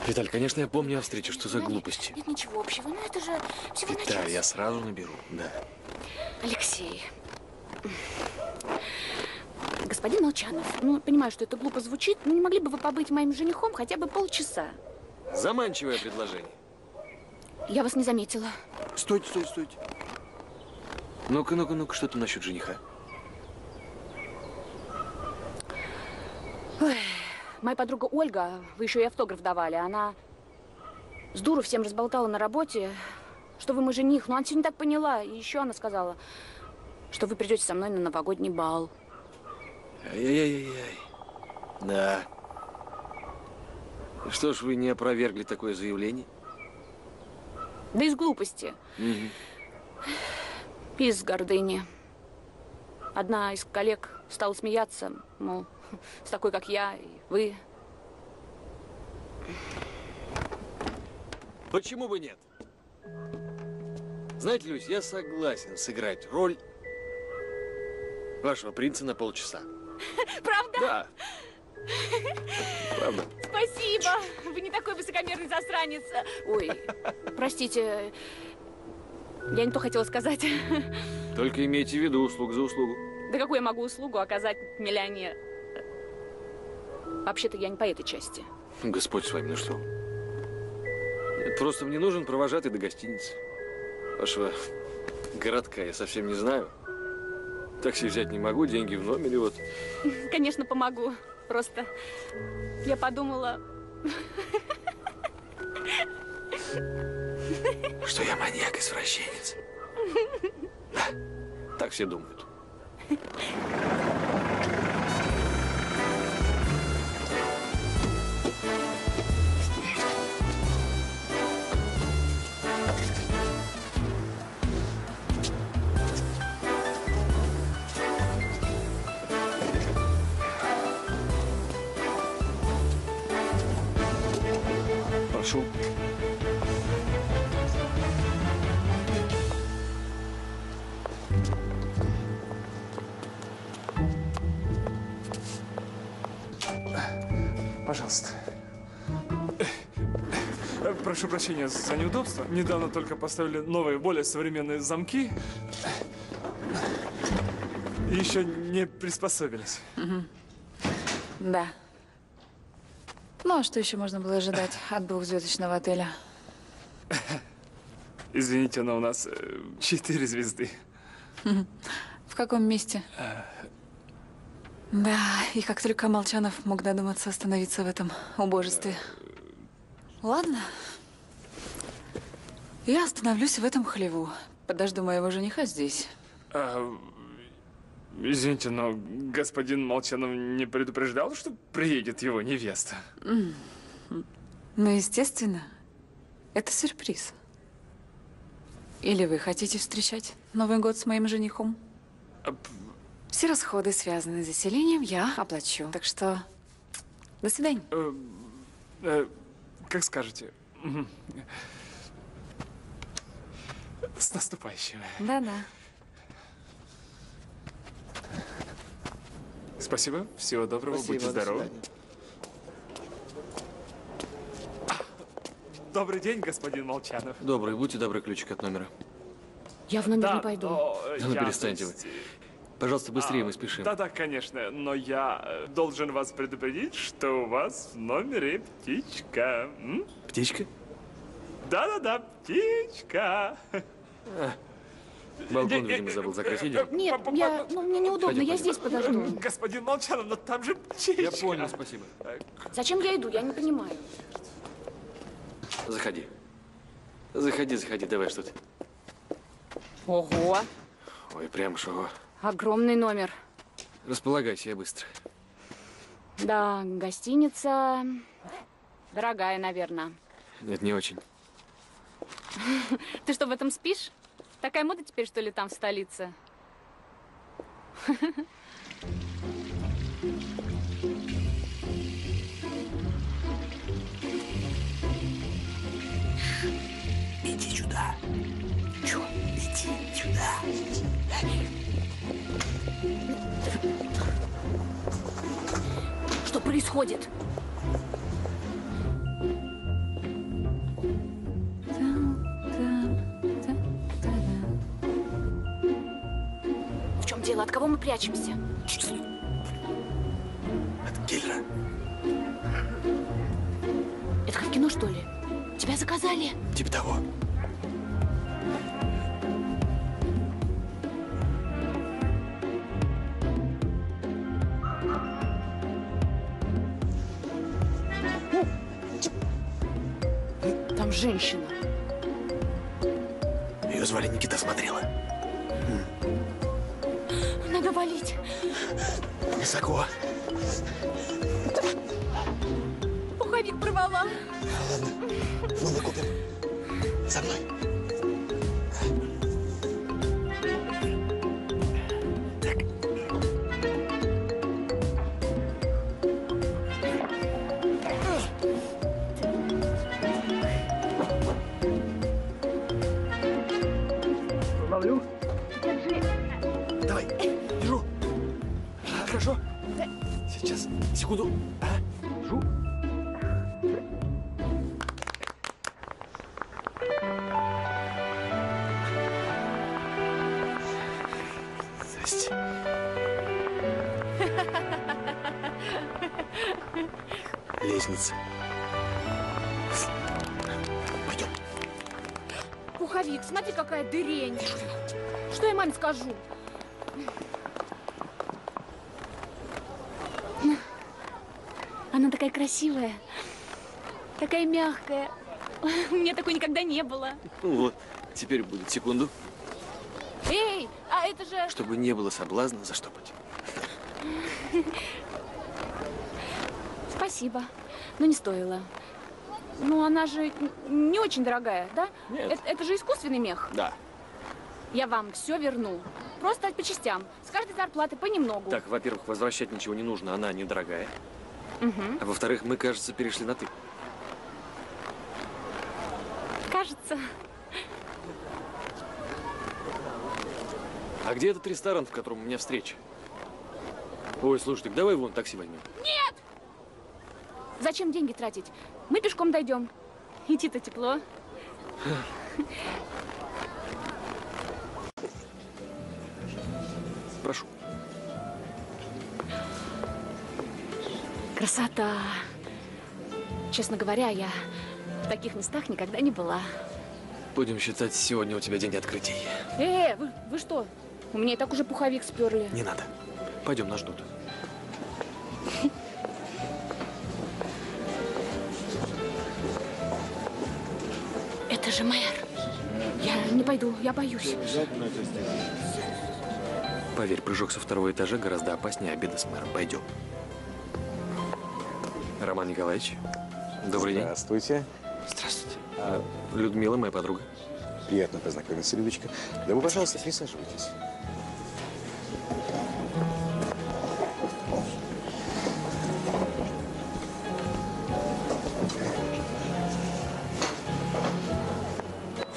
Виталь, конечно, я помню о встрече. Что за глупости? Нет ничего общего, но это же всего Виталь, я сразу наберу. Да. Алексей. Господин Молчанов, ну, понимаю, что это глупо звучит, но не могли бы вы побыть моим женихом хотя бы полчаса? Заманчивое предложение. Я вас не заметила. Стойте, стойте, стойте. Ну-ка, ну-ка, ну-ка, что там насчет жениха? Ой, моя подруга Ольга, вы еще и автограф давали, она с дуру всем разболтала на работе, что вы мой жених. Но она все не так поняла. И еще она сказала, что вы придете со мной на новогодний бал. Ай-яй-яй-яй. Да. Что ж вы не опровергли такое заявление? Да из глупости, и из гордыни. Одна из коллег стала смеяться, мол, с такой, как я, и вы. Почему бы нет? Знаете, Люсь, я согласен сыграть роль вашего принца на полчаса. [laughs] Правда? Да. Правда. Спасибо! Вы не такой высокомерный засранец. Ой, простите, я не то хотела сказать. Только имейте в виду услуг за услугу. Да какую я могу услугу оказать миллионер? Вообще-то я не по этой части. Господь с вами, ну что? Нет, просто мне нужен провожатый до гостиницы. Вашего городка я совсем не знаю. Такси взять не могу, деньги в номере, вот. [laughs] Конечно, помогу. Просто я подумала... [laughs] Что я маньяк-извращенец. [laughs] Да, так все думают. Пожалуйста. Э, Прошу прощения за неудобство. Недавно только поставили новые, более современные замки. И еще не приспособились. Мгм. Да. Ну, а что еще можно было ожидать от двухзвездочного отеля? [laughs] Извините, но у нас э, четыре звезды. В каком месте? Да, и как только Молчанов мог додуматься остановиться в этом убожестве. Ладно. Я остановлюсь в этом хлеву. Подожду моего жениха здесь. А, Извините, но господин Молчанов не предупреждал, что приедет его невеста? Ну, естественно. Это сюрприз. Или вы хотите встречать Новый год с моим женихом? Все расходы, связанные с заселением, я оплачу. Так что до свидания. Э, э, как скажете. С наступающим. Да-да. Спасибо. Всего доброго. Спасибо, Будьте до здоровы. Добрый день, господин Молчанов. Добрый, будьте добры, ключик от номера. Я в номер Да, не пойду. но, э, Да ну перестаньте вы. Пожалуйста, быстрее, а, мы спешим. Да-да, конечно, но я э, должен вас предупредить, что у вас в номере птичка. М? Птичка? Да-да-да, птичка. [laughs] Балкон, Не- видимо, забыл закрыть. Идем. Нет, я, ну, мне неудобно, Пойдем, я пойдем. здесь подожду. Господин Молчанов, но там же птичка. Я понял, спасибо. Зачем я иду, я не понимаю. Заходи. Заходи, заходи, давай что ты. Ого, Ой, прям что. Огромный номер. Располагайся, я быстро. Да, гостиница дорогая, наверное. Нет, не очень. [laughs] Ты что, в этом спишь? Такая мода теперь, что ли, там, в столице? Иди сюда. Чё? Иди сюда. Что происходит? В чем дело? От кого мы прячемся? От киллера. Это как в кино, что ли? Тебя заказали? Типа того. Там женщина. Ее звали Никита смотрела. Надо валить. Высоко. Пуховик порвала. Новый купим. За мной. Секунду. А, держу. Здрасте. Лестница. Пойдем. Пуховик, смотри, какая дырень. Что я маме скажу? Она такая красивая, такая мягкая. [laughs] У меня такой никогда не было. Ну вот, теперь будет секунду, Эй, а это же... чтобы не было соблазна заштопать. [laughs] Спасибо, но не стоило. Ну, она же не очень дорогая, да? Нет. Это, это же искусственный мех. Да. Я вам все верну. Просто по частям. С каждой зарплаты понемногу. Так, во-первых, возвращать ничего не нужно, она недорогая. А во-вторых, мы, кажется, перешли на «ты». Кажется. А где этот ресторан, в котором у меня встреча? Ой, слушай, так давай вон такси возьмем. Нет! Зачем деньги тратить? Мы пешком дойдем. Идти-то тепло. Красота. Честно говоря, я в таких местах никогда не была. Будем считать, сегодня у тебя день открытий. Э, вы, вы что? У меня и так уже пуховик сперли. Не надо. Пойдем, нас ждут. [laughs] Это же мэр. Я не пойду, я боюсь. Поверь, прыжок со второго этажа гораздо опаснее обеда с мэром. Пойдем. Роман Николаевич, добрый день. Здравствуйте. Здравствуйте. А, Людмила, моя подруга. Приятно познакомиться, Людочка. Да вы, пожалуйста, присаживайтесь.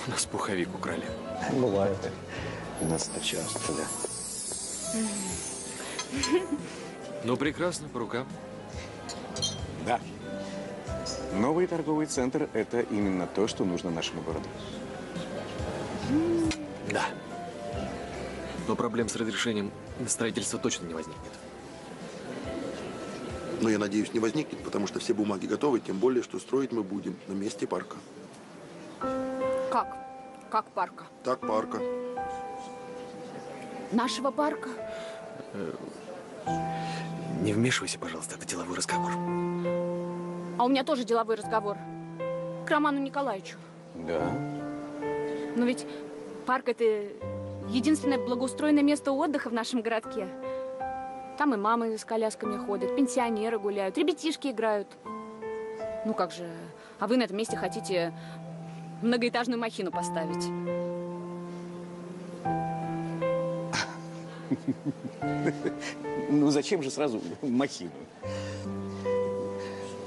У нас пуховик украли. Бывает. У нас это часто, да. Ну, прекрасно, по рукам. Да. Новый торговый центр – это именно то, что нужно нашему городу. Да. Но проблем с разрешением строительства точно не возникнет. Но я надеюсь, не возникнет, потому что все бумаги готовы, тем более, что строить мы будем на месте парка. Как? Как парка? Так, парка. Нашего парка? Э, Не вмешивайся, пожалуйста, это деловой разговор. А у меня тоже деловой разговор. К Роману Николаевичу. Да. Но ведь парк – это единственное благоустроенное место отдыха в нашем городке. Там и мамы с колясками ходят, пенсионеры гуляют, ребятишки играют. Ну как же, а вы на этом месте хотите многоэтажную махину поставить? [laughs] Ну, зачем же сразу махину?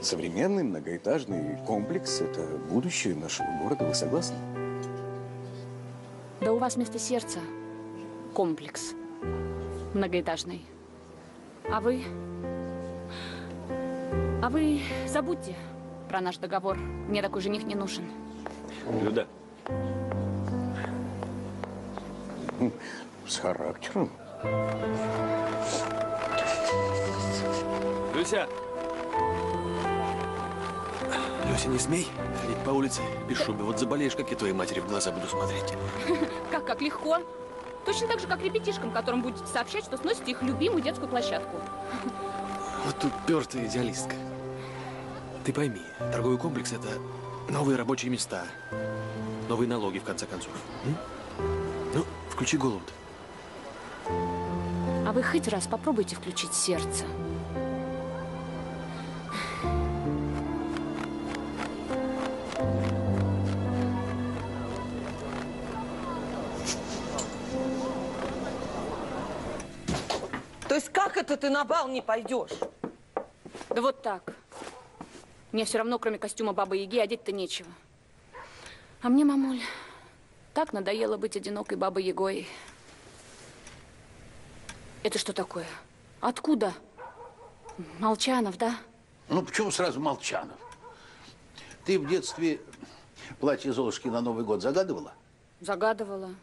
Современный многоэтажный комплекс – это будущее нашего города. Вы согласны? Да у вас вместо сердца комплекс многоэтажный. А вы... А вы забудьте про наш договор. Мне такой жених не нужен. Люда. С характером. Люся! Люся, не смей ходить по улице без шубы. Вот заболеешь, как я твоей матери в глаза буду смотреть. [laughs] Как, как легко. Точно так же, как ребятишкам, которым будете сообщать, что сносите их любимую детскую площадку. [laughs] Вот тут пертая идеалистка. Ты пойми, торговый комплекс – это новые рабочие места, новые налоги, в конце концов. М? Ну, включи голову-то. А вы хоть раз попробуйте включить сердце. То есть как это ты на бал не пойдешь? Да вот так. Мне все равно, кроме костюма Бабы-Яги, одеть-то нечего. А мне, мамуль, так надоело быть одинокой Бабой-Ягой. Это что такое? Откуда? Молчанов, да? Ну, почему сразу Молчанов? Ты в детстве платье Золушки на Новый год загадывала? Загадывала.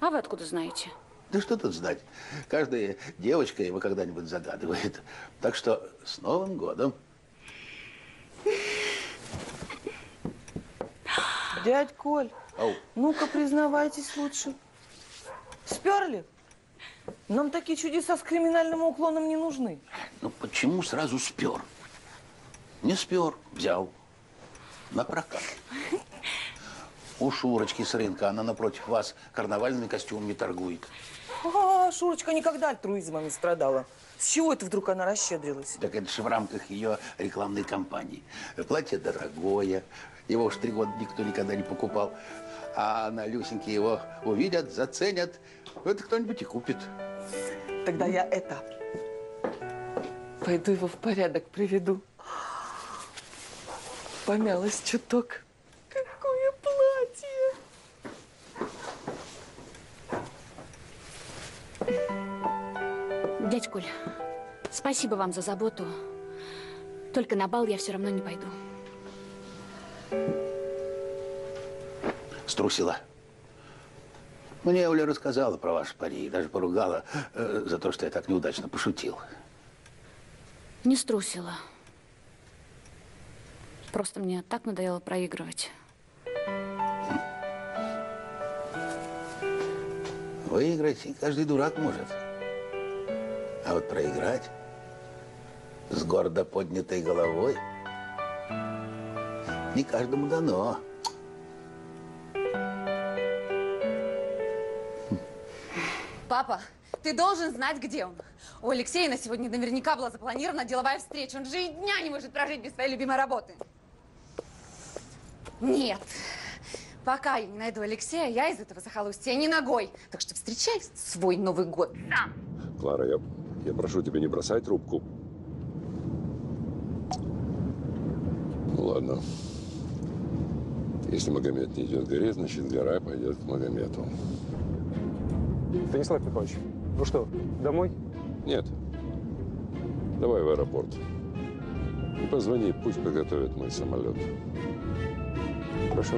А вы откуда знаете? Да что тут знать? Каждая девочка его когда-нибудь загадывает. Так что с Новым годом. Дядь Коль, ну-ка признавайтесь лучше. Сперли? Нам такие чудеса с криминальным уклоном не нужны. Ну, почему сразу спер? Не спер, взял. На прокат. У Шурочки с рынка, она напротив вас карнавальными костюмами торгует. А, Шурочка никогда альтруизмом не страдала. С чего это вдруг она расщедрилась? Так это же в рамках ее рекламной кампании. Платье дорогое, его уж три года никто никогда не покупал. А на Люсеньке его увидят, заценят. Это кто-нибудь и купит. Тогда я это... Пойду его в порядок приведу. Помялась чуток. Какое платье! Дядь Коль, спасибо вам за заботу. Только на бал я все равно не пойду. Струсила. Мне Оля рассказала про ваш пари и даже поругала э, за то, что я так неудачно пошутил. Не струсила. Просто мне так надоело проигрывать. Выиграть каждый дурак может. А вот проиграть с гордо поднятой головой не каждому дано. Папа, Ты должен знать, где он. У Алексея на сегодня наверняка была запланирована деловая встреча. Он же и дня не может прожить без своей любимой работы. Нет. Пока я не найду Алексея, я из этого захолустья не ногой. Так что встречай свой Новый год сам. Клара, я, я прошу тебя не бросать трубку. Ну ладно. Если Магомед не идет к горе, значит гора пойдет к Магомету. Станислав Петрович, ну что, домой? Нет. Давай в аэропорт. И позвони, пусть подготовят мой самолет. Хорошо.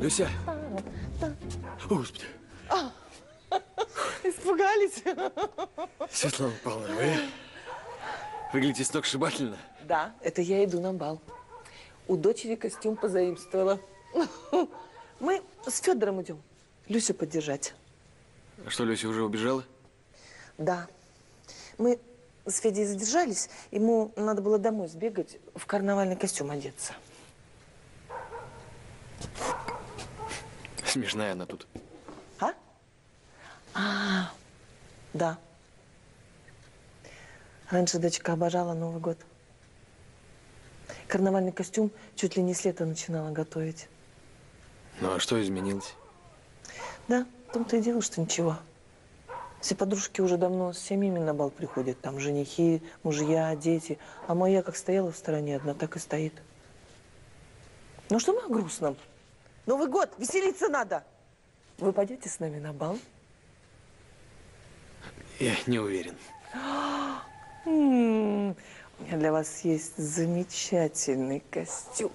Люся! О, Господи! Светлана Павловна, вы выглядите сногсшибательно. Да, это я иду на бал. У дочери костюм позаимствовала. [laughs] Мы с Федором идем. Люсю поддержать. А что, Люся уже убежала? Да. Мы с Федей задержались. Ему надо было домой сбегать, в карнавальный костюм одеться. Смешная она тут. А, да. Раньше дочка обожала Новый год. Карнавальный костюм чуть ли не с лета начинала готовить. Ну а что изменилось? Да, в том-то и дело, что ничего. Все подружки уже давно с семьями на бал приходят. Там женихи, мужья, дети. А моя как стояла в стороне одна, так и стоит. Ну что мы о грустном? Новый год, веселиться надо. Вы пойдете с нами на бал? Я не уверен. М, У меня для вас есть замечательный костюм.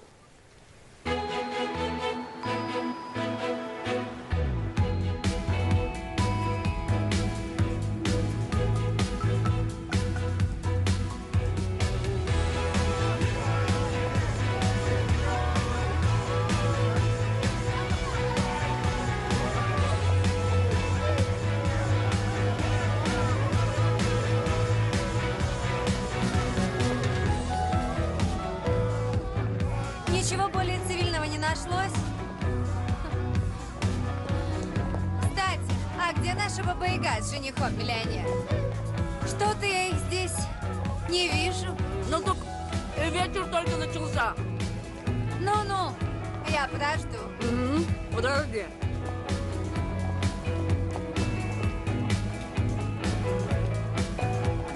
Баба-яга с женихом-миллионер? Что-то я их здесь не вижу. Ну так вечер только начался. Ну-ну, я подожду. Подожди.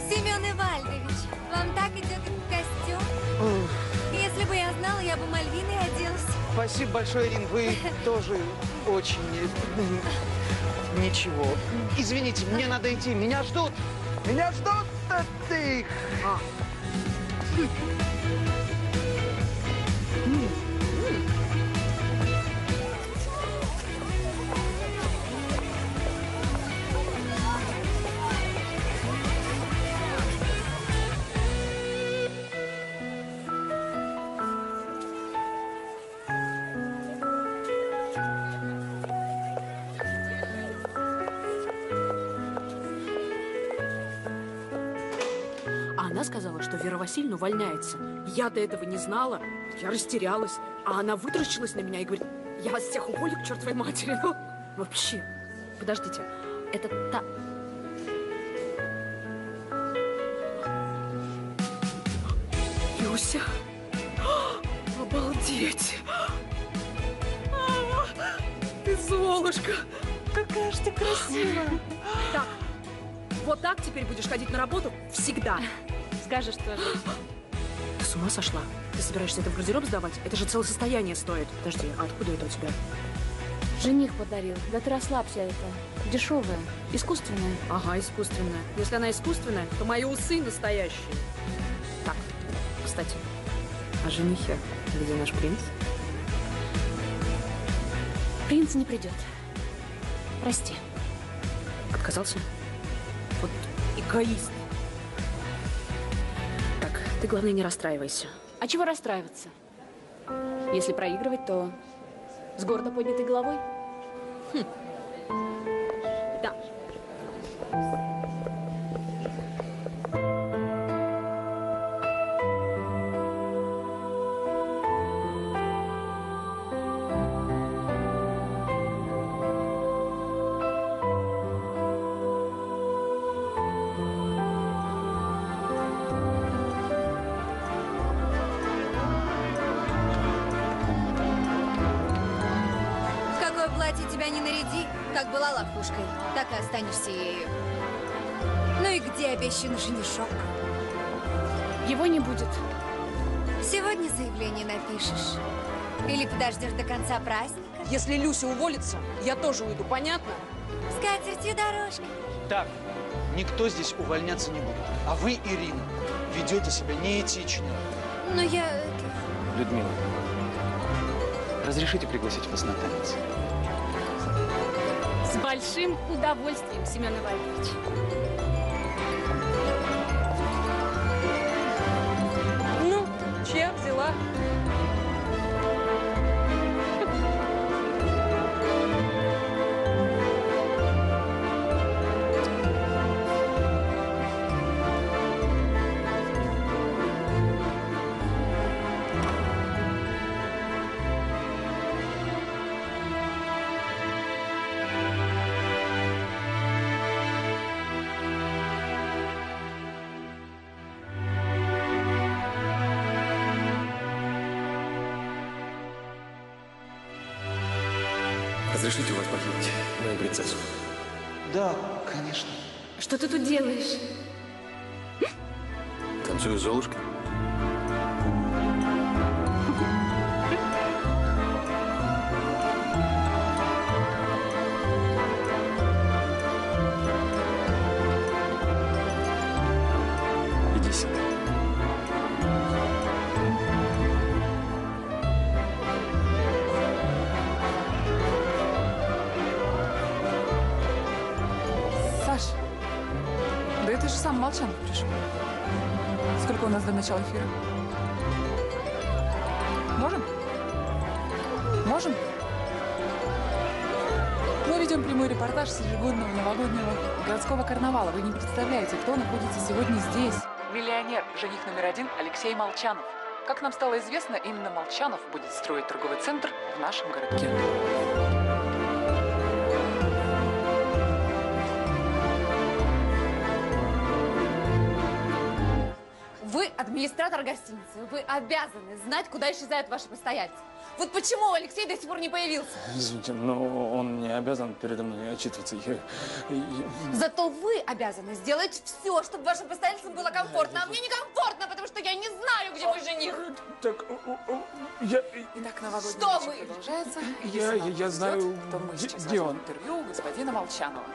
Семен Ивальдович, вам так идет костюм? Если бы я знала, я бы Мальвиной оделась. Спасибо большое, Ирин. Вы [laughs] тоже очень... Ничего. Извините, мне надо идти. Меня ждут. Меня ждут. Да ты... А увольняется. Я до этого не знала. Я растерялась. А она вытаращилась на меня и говорит, я вас всех уволю к чертовой матери. Ну, вообще. Подождите, это та... Люся? Обалдеть! Ты Золушка! Какая же ты красивая! Так, вот так теперь будешь ходить на работу всегда. Скажешь тоже. Ты с ума сошла? Ты собираешься это в гардероб сдавать? Это же целое состояние стоит. Подожди, а откуда это у тебя? Жених подарил. Да ты расслабься это. Дешевая, искусственная. Ага, искусственная. Если она искусственная, то мои усы настоящие. Так, кстати, а женихе где наш принц? Принц не придет. Прости. Отказался? Вот эгоист. Ты, главное, не расстраивайся. А чего расстраиваться? Если проигрывать, то с гордо поднятой головой. Да. Платье тебя не наряди, как была лохушкой, так и останешься ею. Ну и где обещанный женишок? Его не будет. Сегодня заявление напишешь. Или подождешь до конца праздника? Если Люся уволится, я тоже уйду, понятно? С катертью дорожка. Так, никто здесь увольняться не будет. А вы, Ирина, ведете себя неэтично. Но я... Людмила, разрешите пригласить вас на танец? Большим удовольствием, Семен Иванович. Нас до начала эфира? Можем? Можем? Мы ведем прямой репортаж с ежегодного новогоднего городского карнавала. Вы не представляете, кто находится сегодня здесь. Миллионер, жених номер один Алексей Молчанов. Как нам стало известно, именно Молчанов будет строить торговый центр в нашем городке. Администратор гостиницы. Вы обязаны знать, куда исчезают ваши постояльцы. Вот почему Алексей до сих пор не появился? Извините, но он не обязан передо мной отчитываться. Я- я- Зато вы обязаны сделать все, чтобы вашим постояльцам было комфортно. А мне некомфортно, потому что я не знаю, где мой жених. Так, я... Итак, новогодний Что вы? продолжается. Я- я- я знаю, мы где- сейчас где он. интервью у господина Молчанова.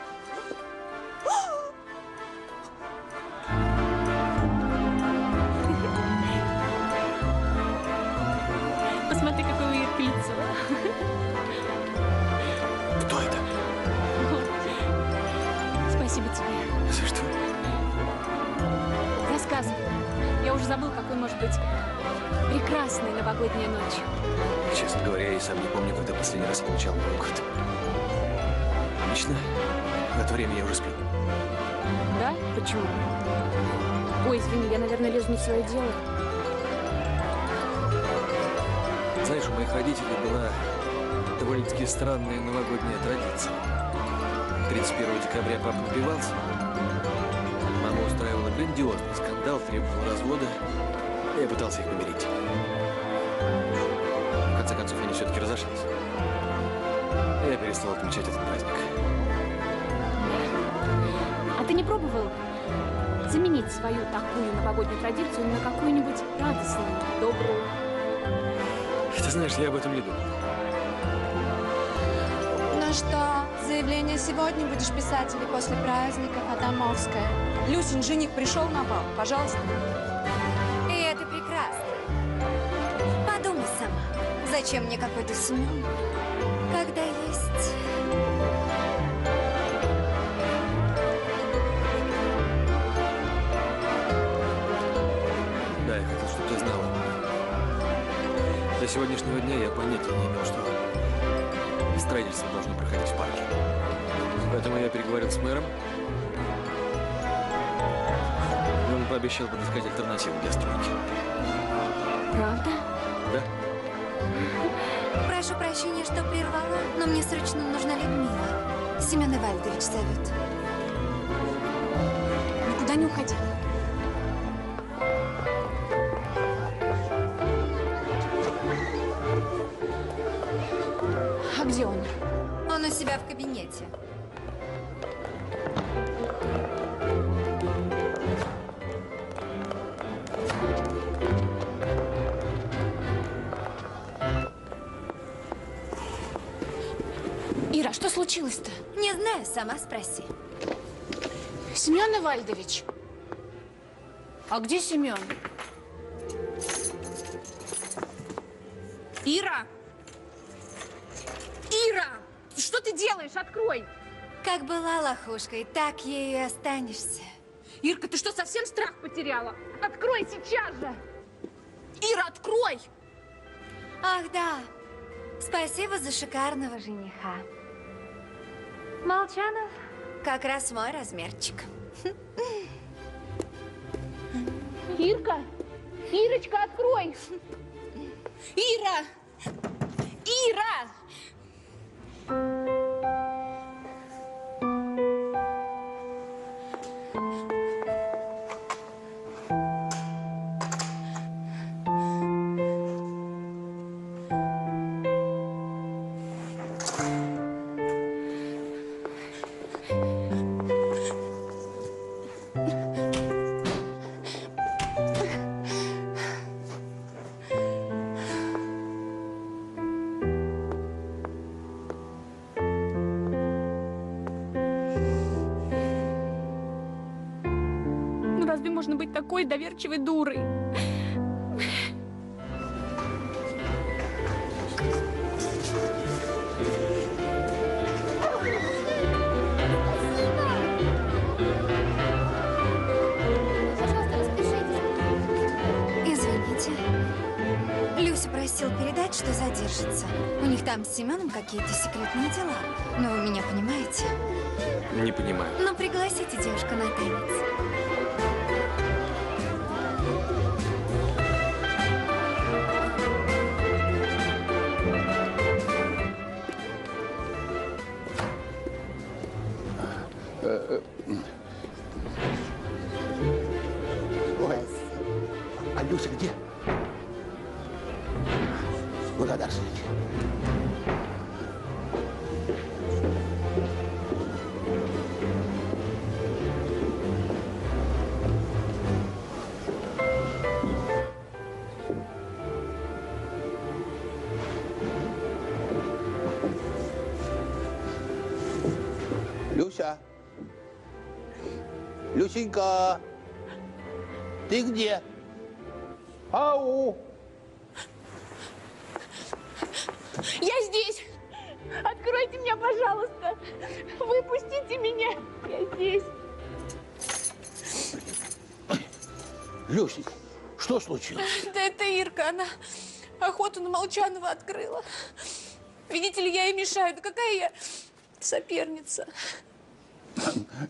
Новогодняя ночь. Честно говоря, я и сам не помню, когда последний раз отмечал Новый год. Обычно в это время я уже сплю. Да? Почему? Ой, извини, я, наверное, лезу не в свое дело. Знаешь, у моих родителей была довольно-таки странная новогодняя традиция. 31 декабря папа напивался. Мама устраивала грандиозный скандал, требовала развода. Я пытался их помирить. Перестал отмечать этот праздник. А ты не пробовал заменить свою такую новогоднюю традицию на какую-нибудь радостную, добрую? Ты знаешь, я об этом не думал. Ну что, заявление сегодня будешь писать или после праздников, Адамовская? Люсин, жених пришел на бал, пожалуйста. И это прекрасно. Подумай сама, зачем мне какой-то Семен, сегодняшнего дня я понятия не имел, что строительство должно проходить в парке. Поэтому я переговорил с мэром. И он пообещал подыскать альтернативу для стройки. Правда? Да? [laughs] Прошу прощения, что прервала, но мне срочно нужна Людмила. Семен Ивальдович зовет. Никуда не уходи. А где он? Он у себя в кабинете. Ира, что случилось-то? Не знаю, сама спроси. Семен Ивальдович. А где Семен? Лохушкой, так ею и останешься. Ирка, ты что, совсем страх потеряла? Открой сейчас же! Ира, открой! Ах, да. Спасибо за шикарного жениха. Молчанов, как раз мой размерчик. Ирка! Ирочка, открой! Ира! Ира! Такой доверчивой дурой? Извините. Люся просил передать, что задержится. У них там с Семеном какие-то секретные дела. Но вы меня понимаете? Не понимаю. Ну, пригласите девушку на танец. Люся где? Благодарствуйте. Люся. Люсенька. Ты где? Молчанова открыла. Видите ли, я ей мешаю. Да какая я соперница?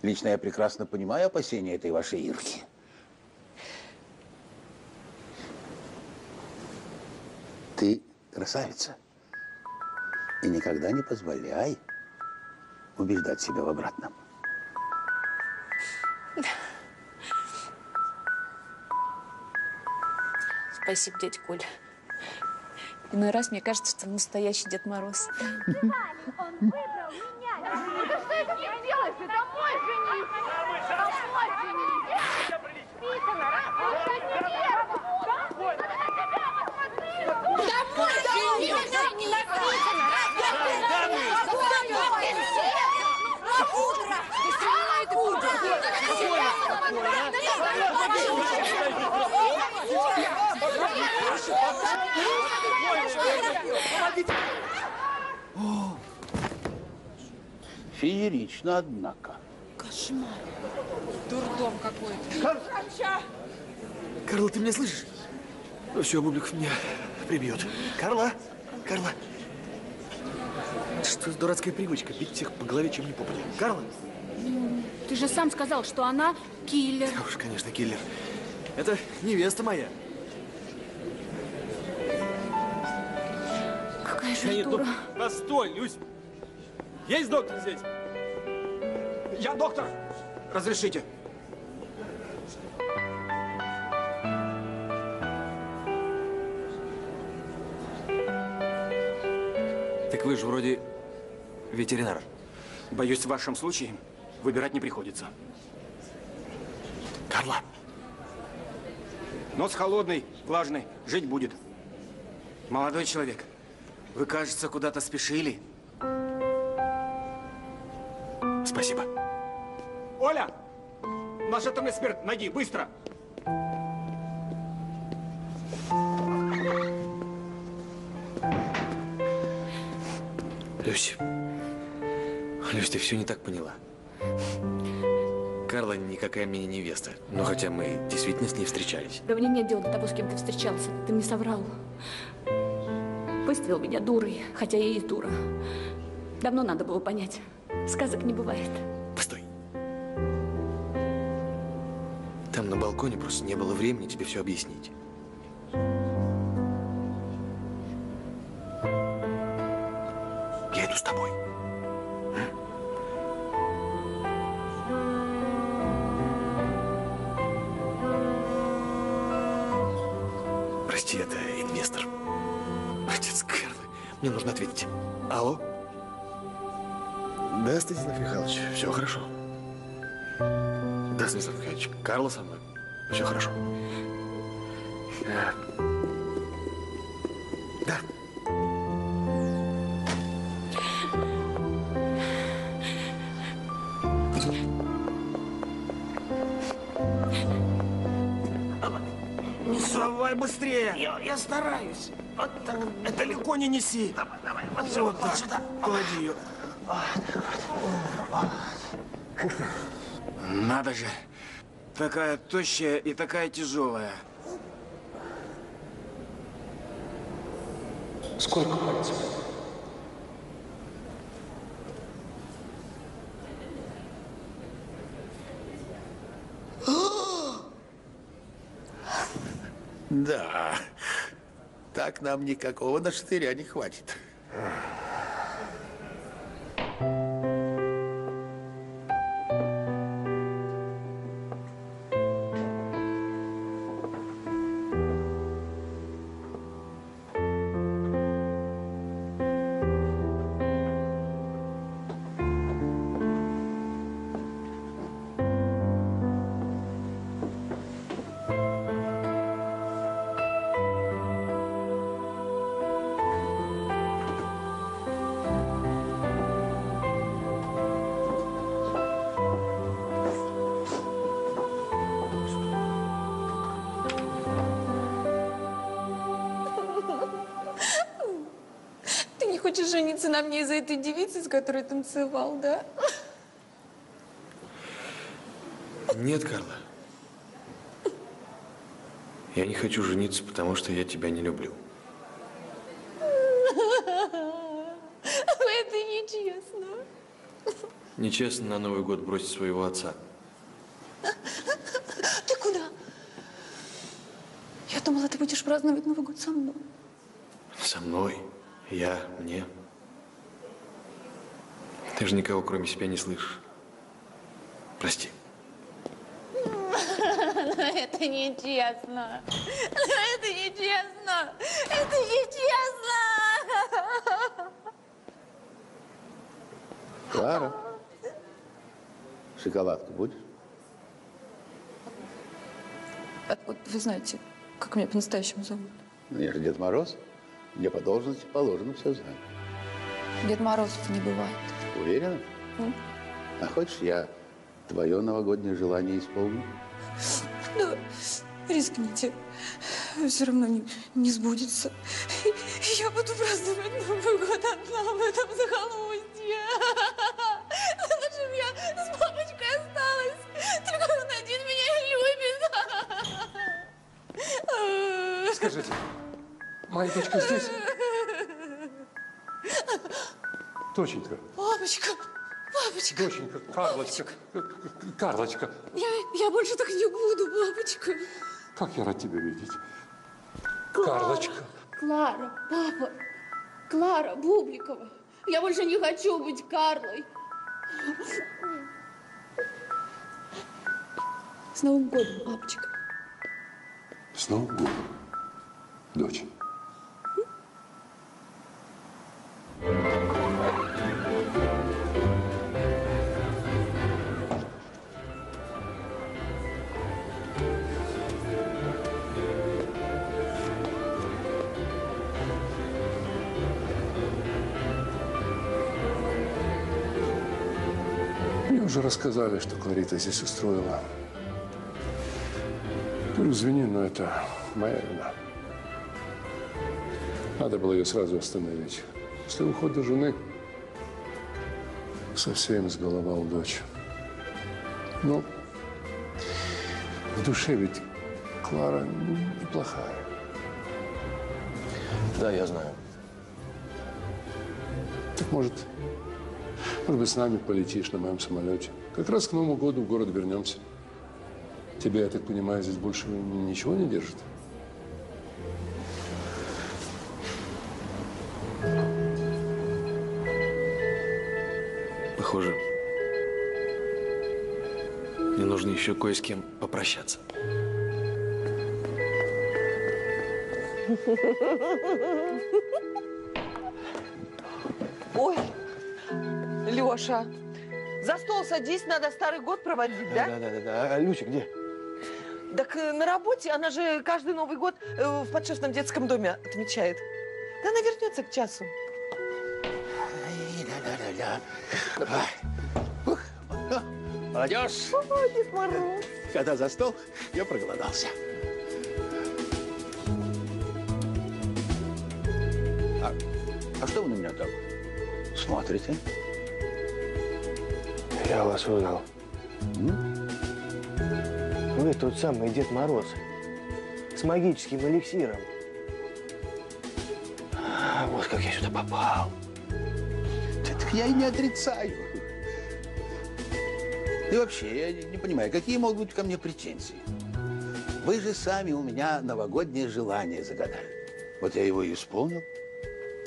Лично я прекрасно понимаю опасения этой вашей Ирки. Ты красавица. И никогда не позволяй убеждать себя в обратном. Спасибо, дядь Коля. Иной раз мне кажется, что настоящий Дед Мороз. Он выбрал меня! Да что это ты делаешь? Это мой жених! Это мой жених! Списано! Вот это нервы! Да мой жених! Не написано! Пудра! Пудра! О, феерично, однако. Кошмар. Дурдом какой-то. Кар- Карла, ты меня слышишь? Ну все, Бублик меня прибьет. Карла, Карла. Что за дурацкая привычка бить всех по голове, чем не попадя? Карла? Ты же сам сказал, что она киллер. Да уж, конечно, киллер. Это невеста моя. Нет, ну, постой, Люсь. Есть доктор здесь? Я доктор. Разрешите. Так вы же вроде ветеринар. Боюсь, в вашем случае выбирать не приходится. Карла. Нос холодный, влажный, жить будет. Молодой человек, вы, кажется, куда-то спешили. Спасибо. Оля! Наш атомный спирт, найди, быстро! Люсь. Люсь, ты все не так поняла. Карла никакая мне не невеста. Но хотя мы действительно с ней встречались. Да мне нет дела до того, с кем ты встречался. Ты мне соврал. Выставил меня дурой, хотя я и дура. Давно надо было понять. Сказок не бывает. Постой. Там на балконе просто не было времени тебе все объяснить. Мне нужно ответить. Алло? Да, Станислав Михайлович, все хорошо. Да, Станислав Михайлович, Карла со мной. Все хорошо. Я, стараюсь. Вот так. Далеко не неси. Давай, давай. Вот, вот, вот так. Сюда. Клади ее. Надо же. Такая тощая и такая тяжелая. Сколько пальцев? Да, так нам никакого на штыря не хватит. Этой девицы, с которой танцевал, да? Нет, Карла. Я не хочу жениться, потому что я тебя не люблю. [laughs] Это нечестно. Нечестно на Новый год бросить своего отца. [laughs] Ты куда? Я думала, ты будешь праздновать Новый год со мной. Со мной, я, мне. Ты же никого кроме себя не слышишь. Прости. [laughs] Это нечестно. Это нечестно. Это нечестно. Клара, шоколадку будешь? А Вот вы знаете, как меня по-настоящему зовут? Ну, я же Дед Мороз. Мне по должности положено все знать. Дед Морозов не бывает. Уверена? М? А хочешь, я твое новогоднее желание исполню? Да, рискните. Все равно не, не сбудется. Я буду праздновать Новый год одна в этом захолустье. Зачем я с папочкой осталась? Только он один меня любит. Скажите, моя дочка здесь? [laughs] Доченька, Папочка, папочка. доченька, Карлочка, Карлочка, Я, я больше так не буду, папочка. как я рад тебя видеть. Карлочка. Клара, папа, Клара Бубликова. Я больше не хочу быть Карлой. С Новым годом, папочка. С Новым годом, дочь. Рассказали, что Кларита здесь устроила. Ну, извини, но это моя вина. Надо было ее сразу остановить. После ухода жены совсем сголовал дочь. Ну, в душе ведь Клара ну, неплохая. Да, я знаю. Так может, может быть, с нами полетишь на моем самолете? Как раз к Новому году в город вернемся. Тебя, я так понимаю, здесь больше ничего не держит? Похоже, мне нужно еще кое с кем попрощаться. Ой, Леша, за стол садись, надо Старый год проводить, да? Да, да, да, да. А Люся где? Так э, на работе она же каждый Новый год э, в подшефном детском доме отмечает. Да она вернется к часу. Молодежь, Ой, Дед Мороз. когда за стол, я проголодался. А, а что вы на меня так смотрите? Я вас узнал. Вы тот самый Дед Мороз с магическим эликсиром. А, вот как я сюда попал. Так я и не отрицаю. И вообще, я не не понимаю, какие могут быть ко мне претензии? Вы же сами у меня новогоднее желание загадали. Вот я его и исполнил.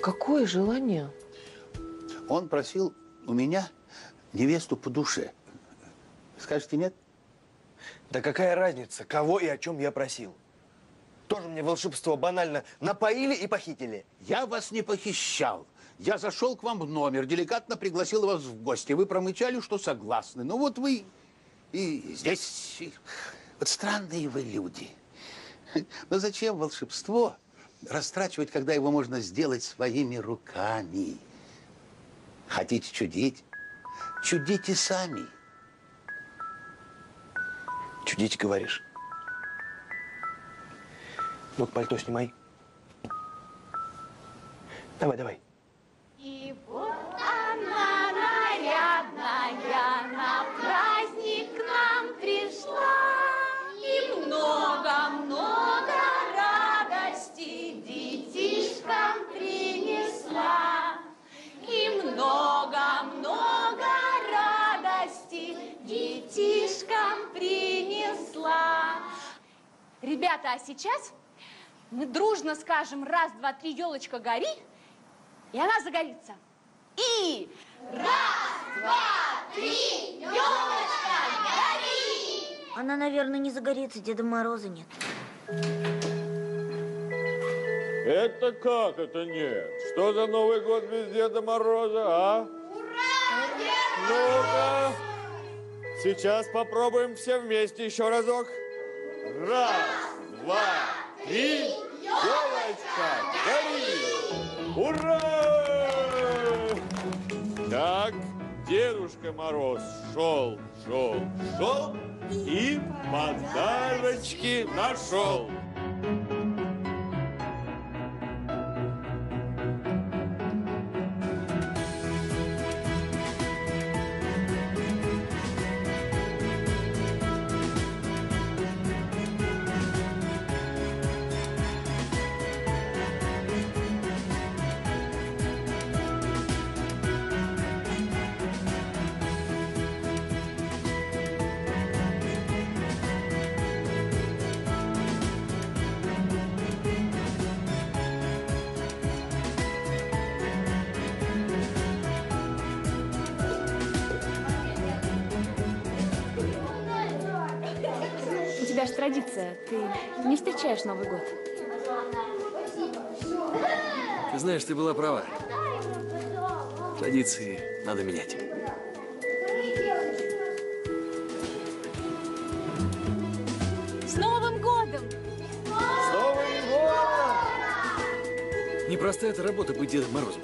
Какое желание? Он просил у меня невесту по душе. Скажете нет? Да какая разница, кого и о чем я просил? Тоже мне волшебство банально напоили и похитили. Я вас не похищал. Я зашел к вам в номер, деликатно пригласил вас в гости. Вы промычали, что согласны. Ну вот вы и здесь... Вот странные вы люди. Но зачем волшебство растрачивать, когда его можно сделать своими руками? Хотите чудить? Чудите сами. Чудить, говоришь? Ну-ка, пальто снимай. Давай, давай. Ребята, а сейчас мы дружно скажем раз, два, три, елочка, гори, и она загорится. И раз, два, три, елочка, гори! Она, наверное, не загорится, Деда Мороза нет. Это как это нет? Что за Новый год без Деда Мороза, а? Ну-ка, сейчас попробуем все вместе еще разок. Раз, два, три, елочка, гори! Ура! Так, Дедушка Мороз шел, шел, шел и подарочки нашел. Новый год. Ты знаешь, ты была права. Традиции надо менять. С Новым годом! С Новым годом! Непростая эта работа быть Дедом Морозом.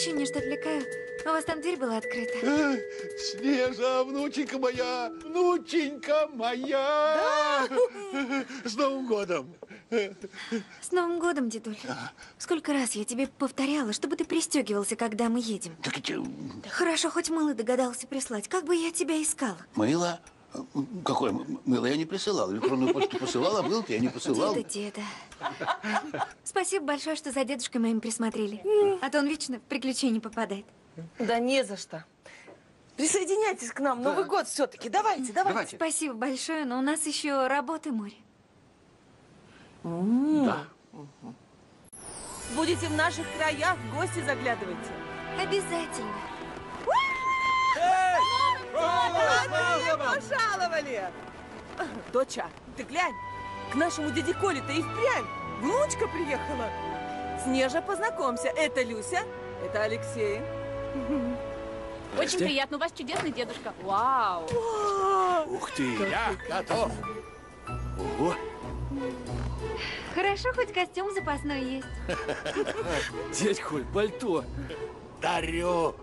Прощения, что отвлекаю. У вас там дверь была открыта. Снежа, внученька моя, внученька моя! С Новым годом! С Новым годом, дедуль. Сколько раз я тебе повторяла, чтобы ты пристегивался, когда мы едем. Хорошо, хоть мыло догадался прислать. Как бы я тебя искала? Мыло? Какое мыло? Я не присылал. Электронную почту посылал, а мылки я не посылал. Деда, деда. Спасибо большое, что за дедушкой моим присмотрели. А то он вечно в приключения попадает. Да не за что. Присоединяйтесь к нам. Новый год все-таки. Давайте, давайте. Спасибо большое, но у нас еще работы море. Да. Будете в наших краях, в гости заглядывайте. Обязательно. Родные пожаловали! Доча, ты глянь, к нашему дяде Коле-то и впрямь внучка приехала. Снежа, познакомься, это Люся, это Алексей. Очень приятно. У вас чудесный дедушка. Вау. Ух ты, я готов. Ого. Хорошо, хоть костюм запасной есть. [laughs] Дядь Коль, пальто. Дарю.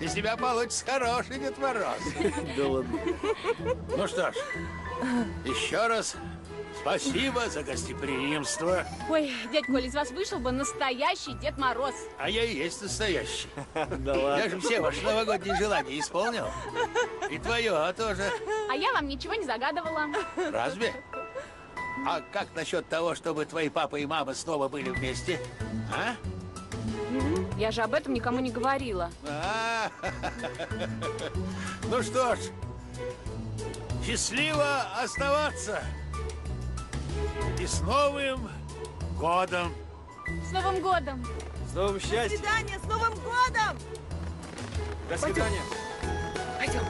Из тебя получится хороший Дед Мороз. [laughs] Да ладно. Ну что ж, еще раз спасибо за гостеприимство. Ой, дядь Коль, из вас вышел бы настоящий Дед Мороз. А я и есть настоящий. [laughs] Да Я же все ваши новогодние желания исполнил. И твое тоже. А я вам ничего не загадывала. Разве? А как насчет того, чтобы твои папа и мама снова были вместе? А? Я же об этом никому не говорила. А, [laughs] Ну что ж, счастливо оставаться. И с Новым годом. С Новым годом! С новым До счастьем. свидания, с Новым годом! До свидания. Пойдем.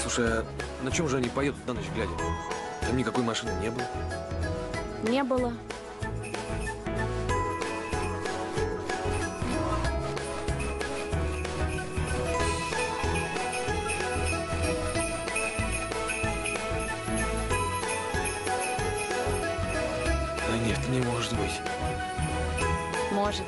Слушай, а на чем же они поедут на ночь глядя? Там никакой машины не было. Не было. Да нет, не может быть. Может.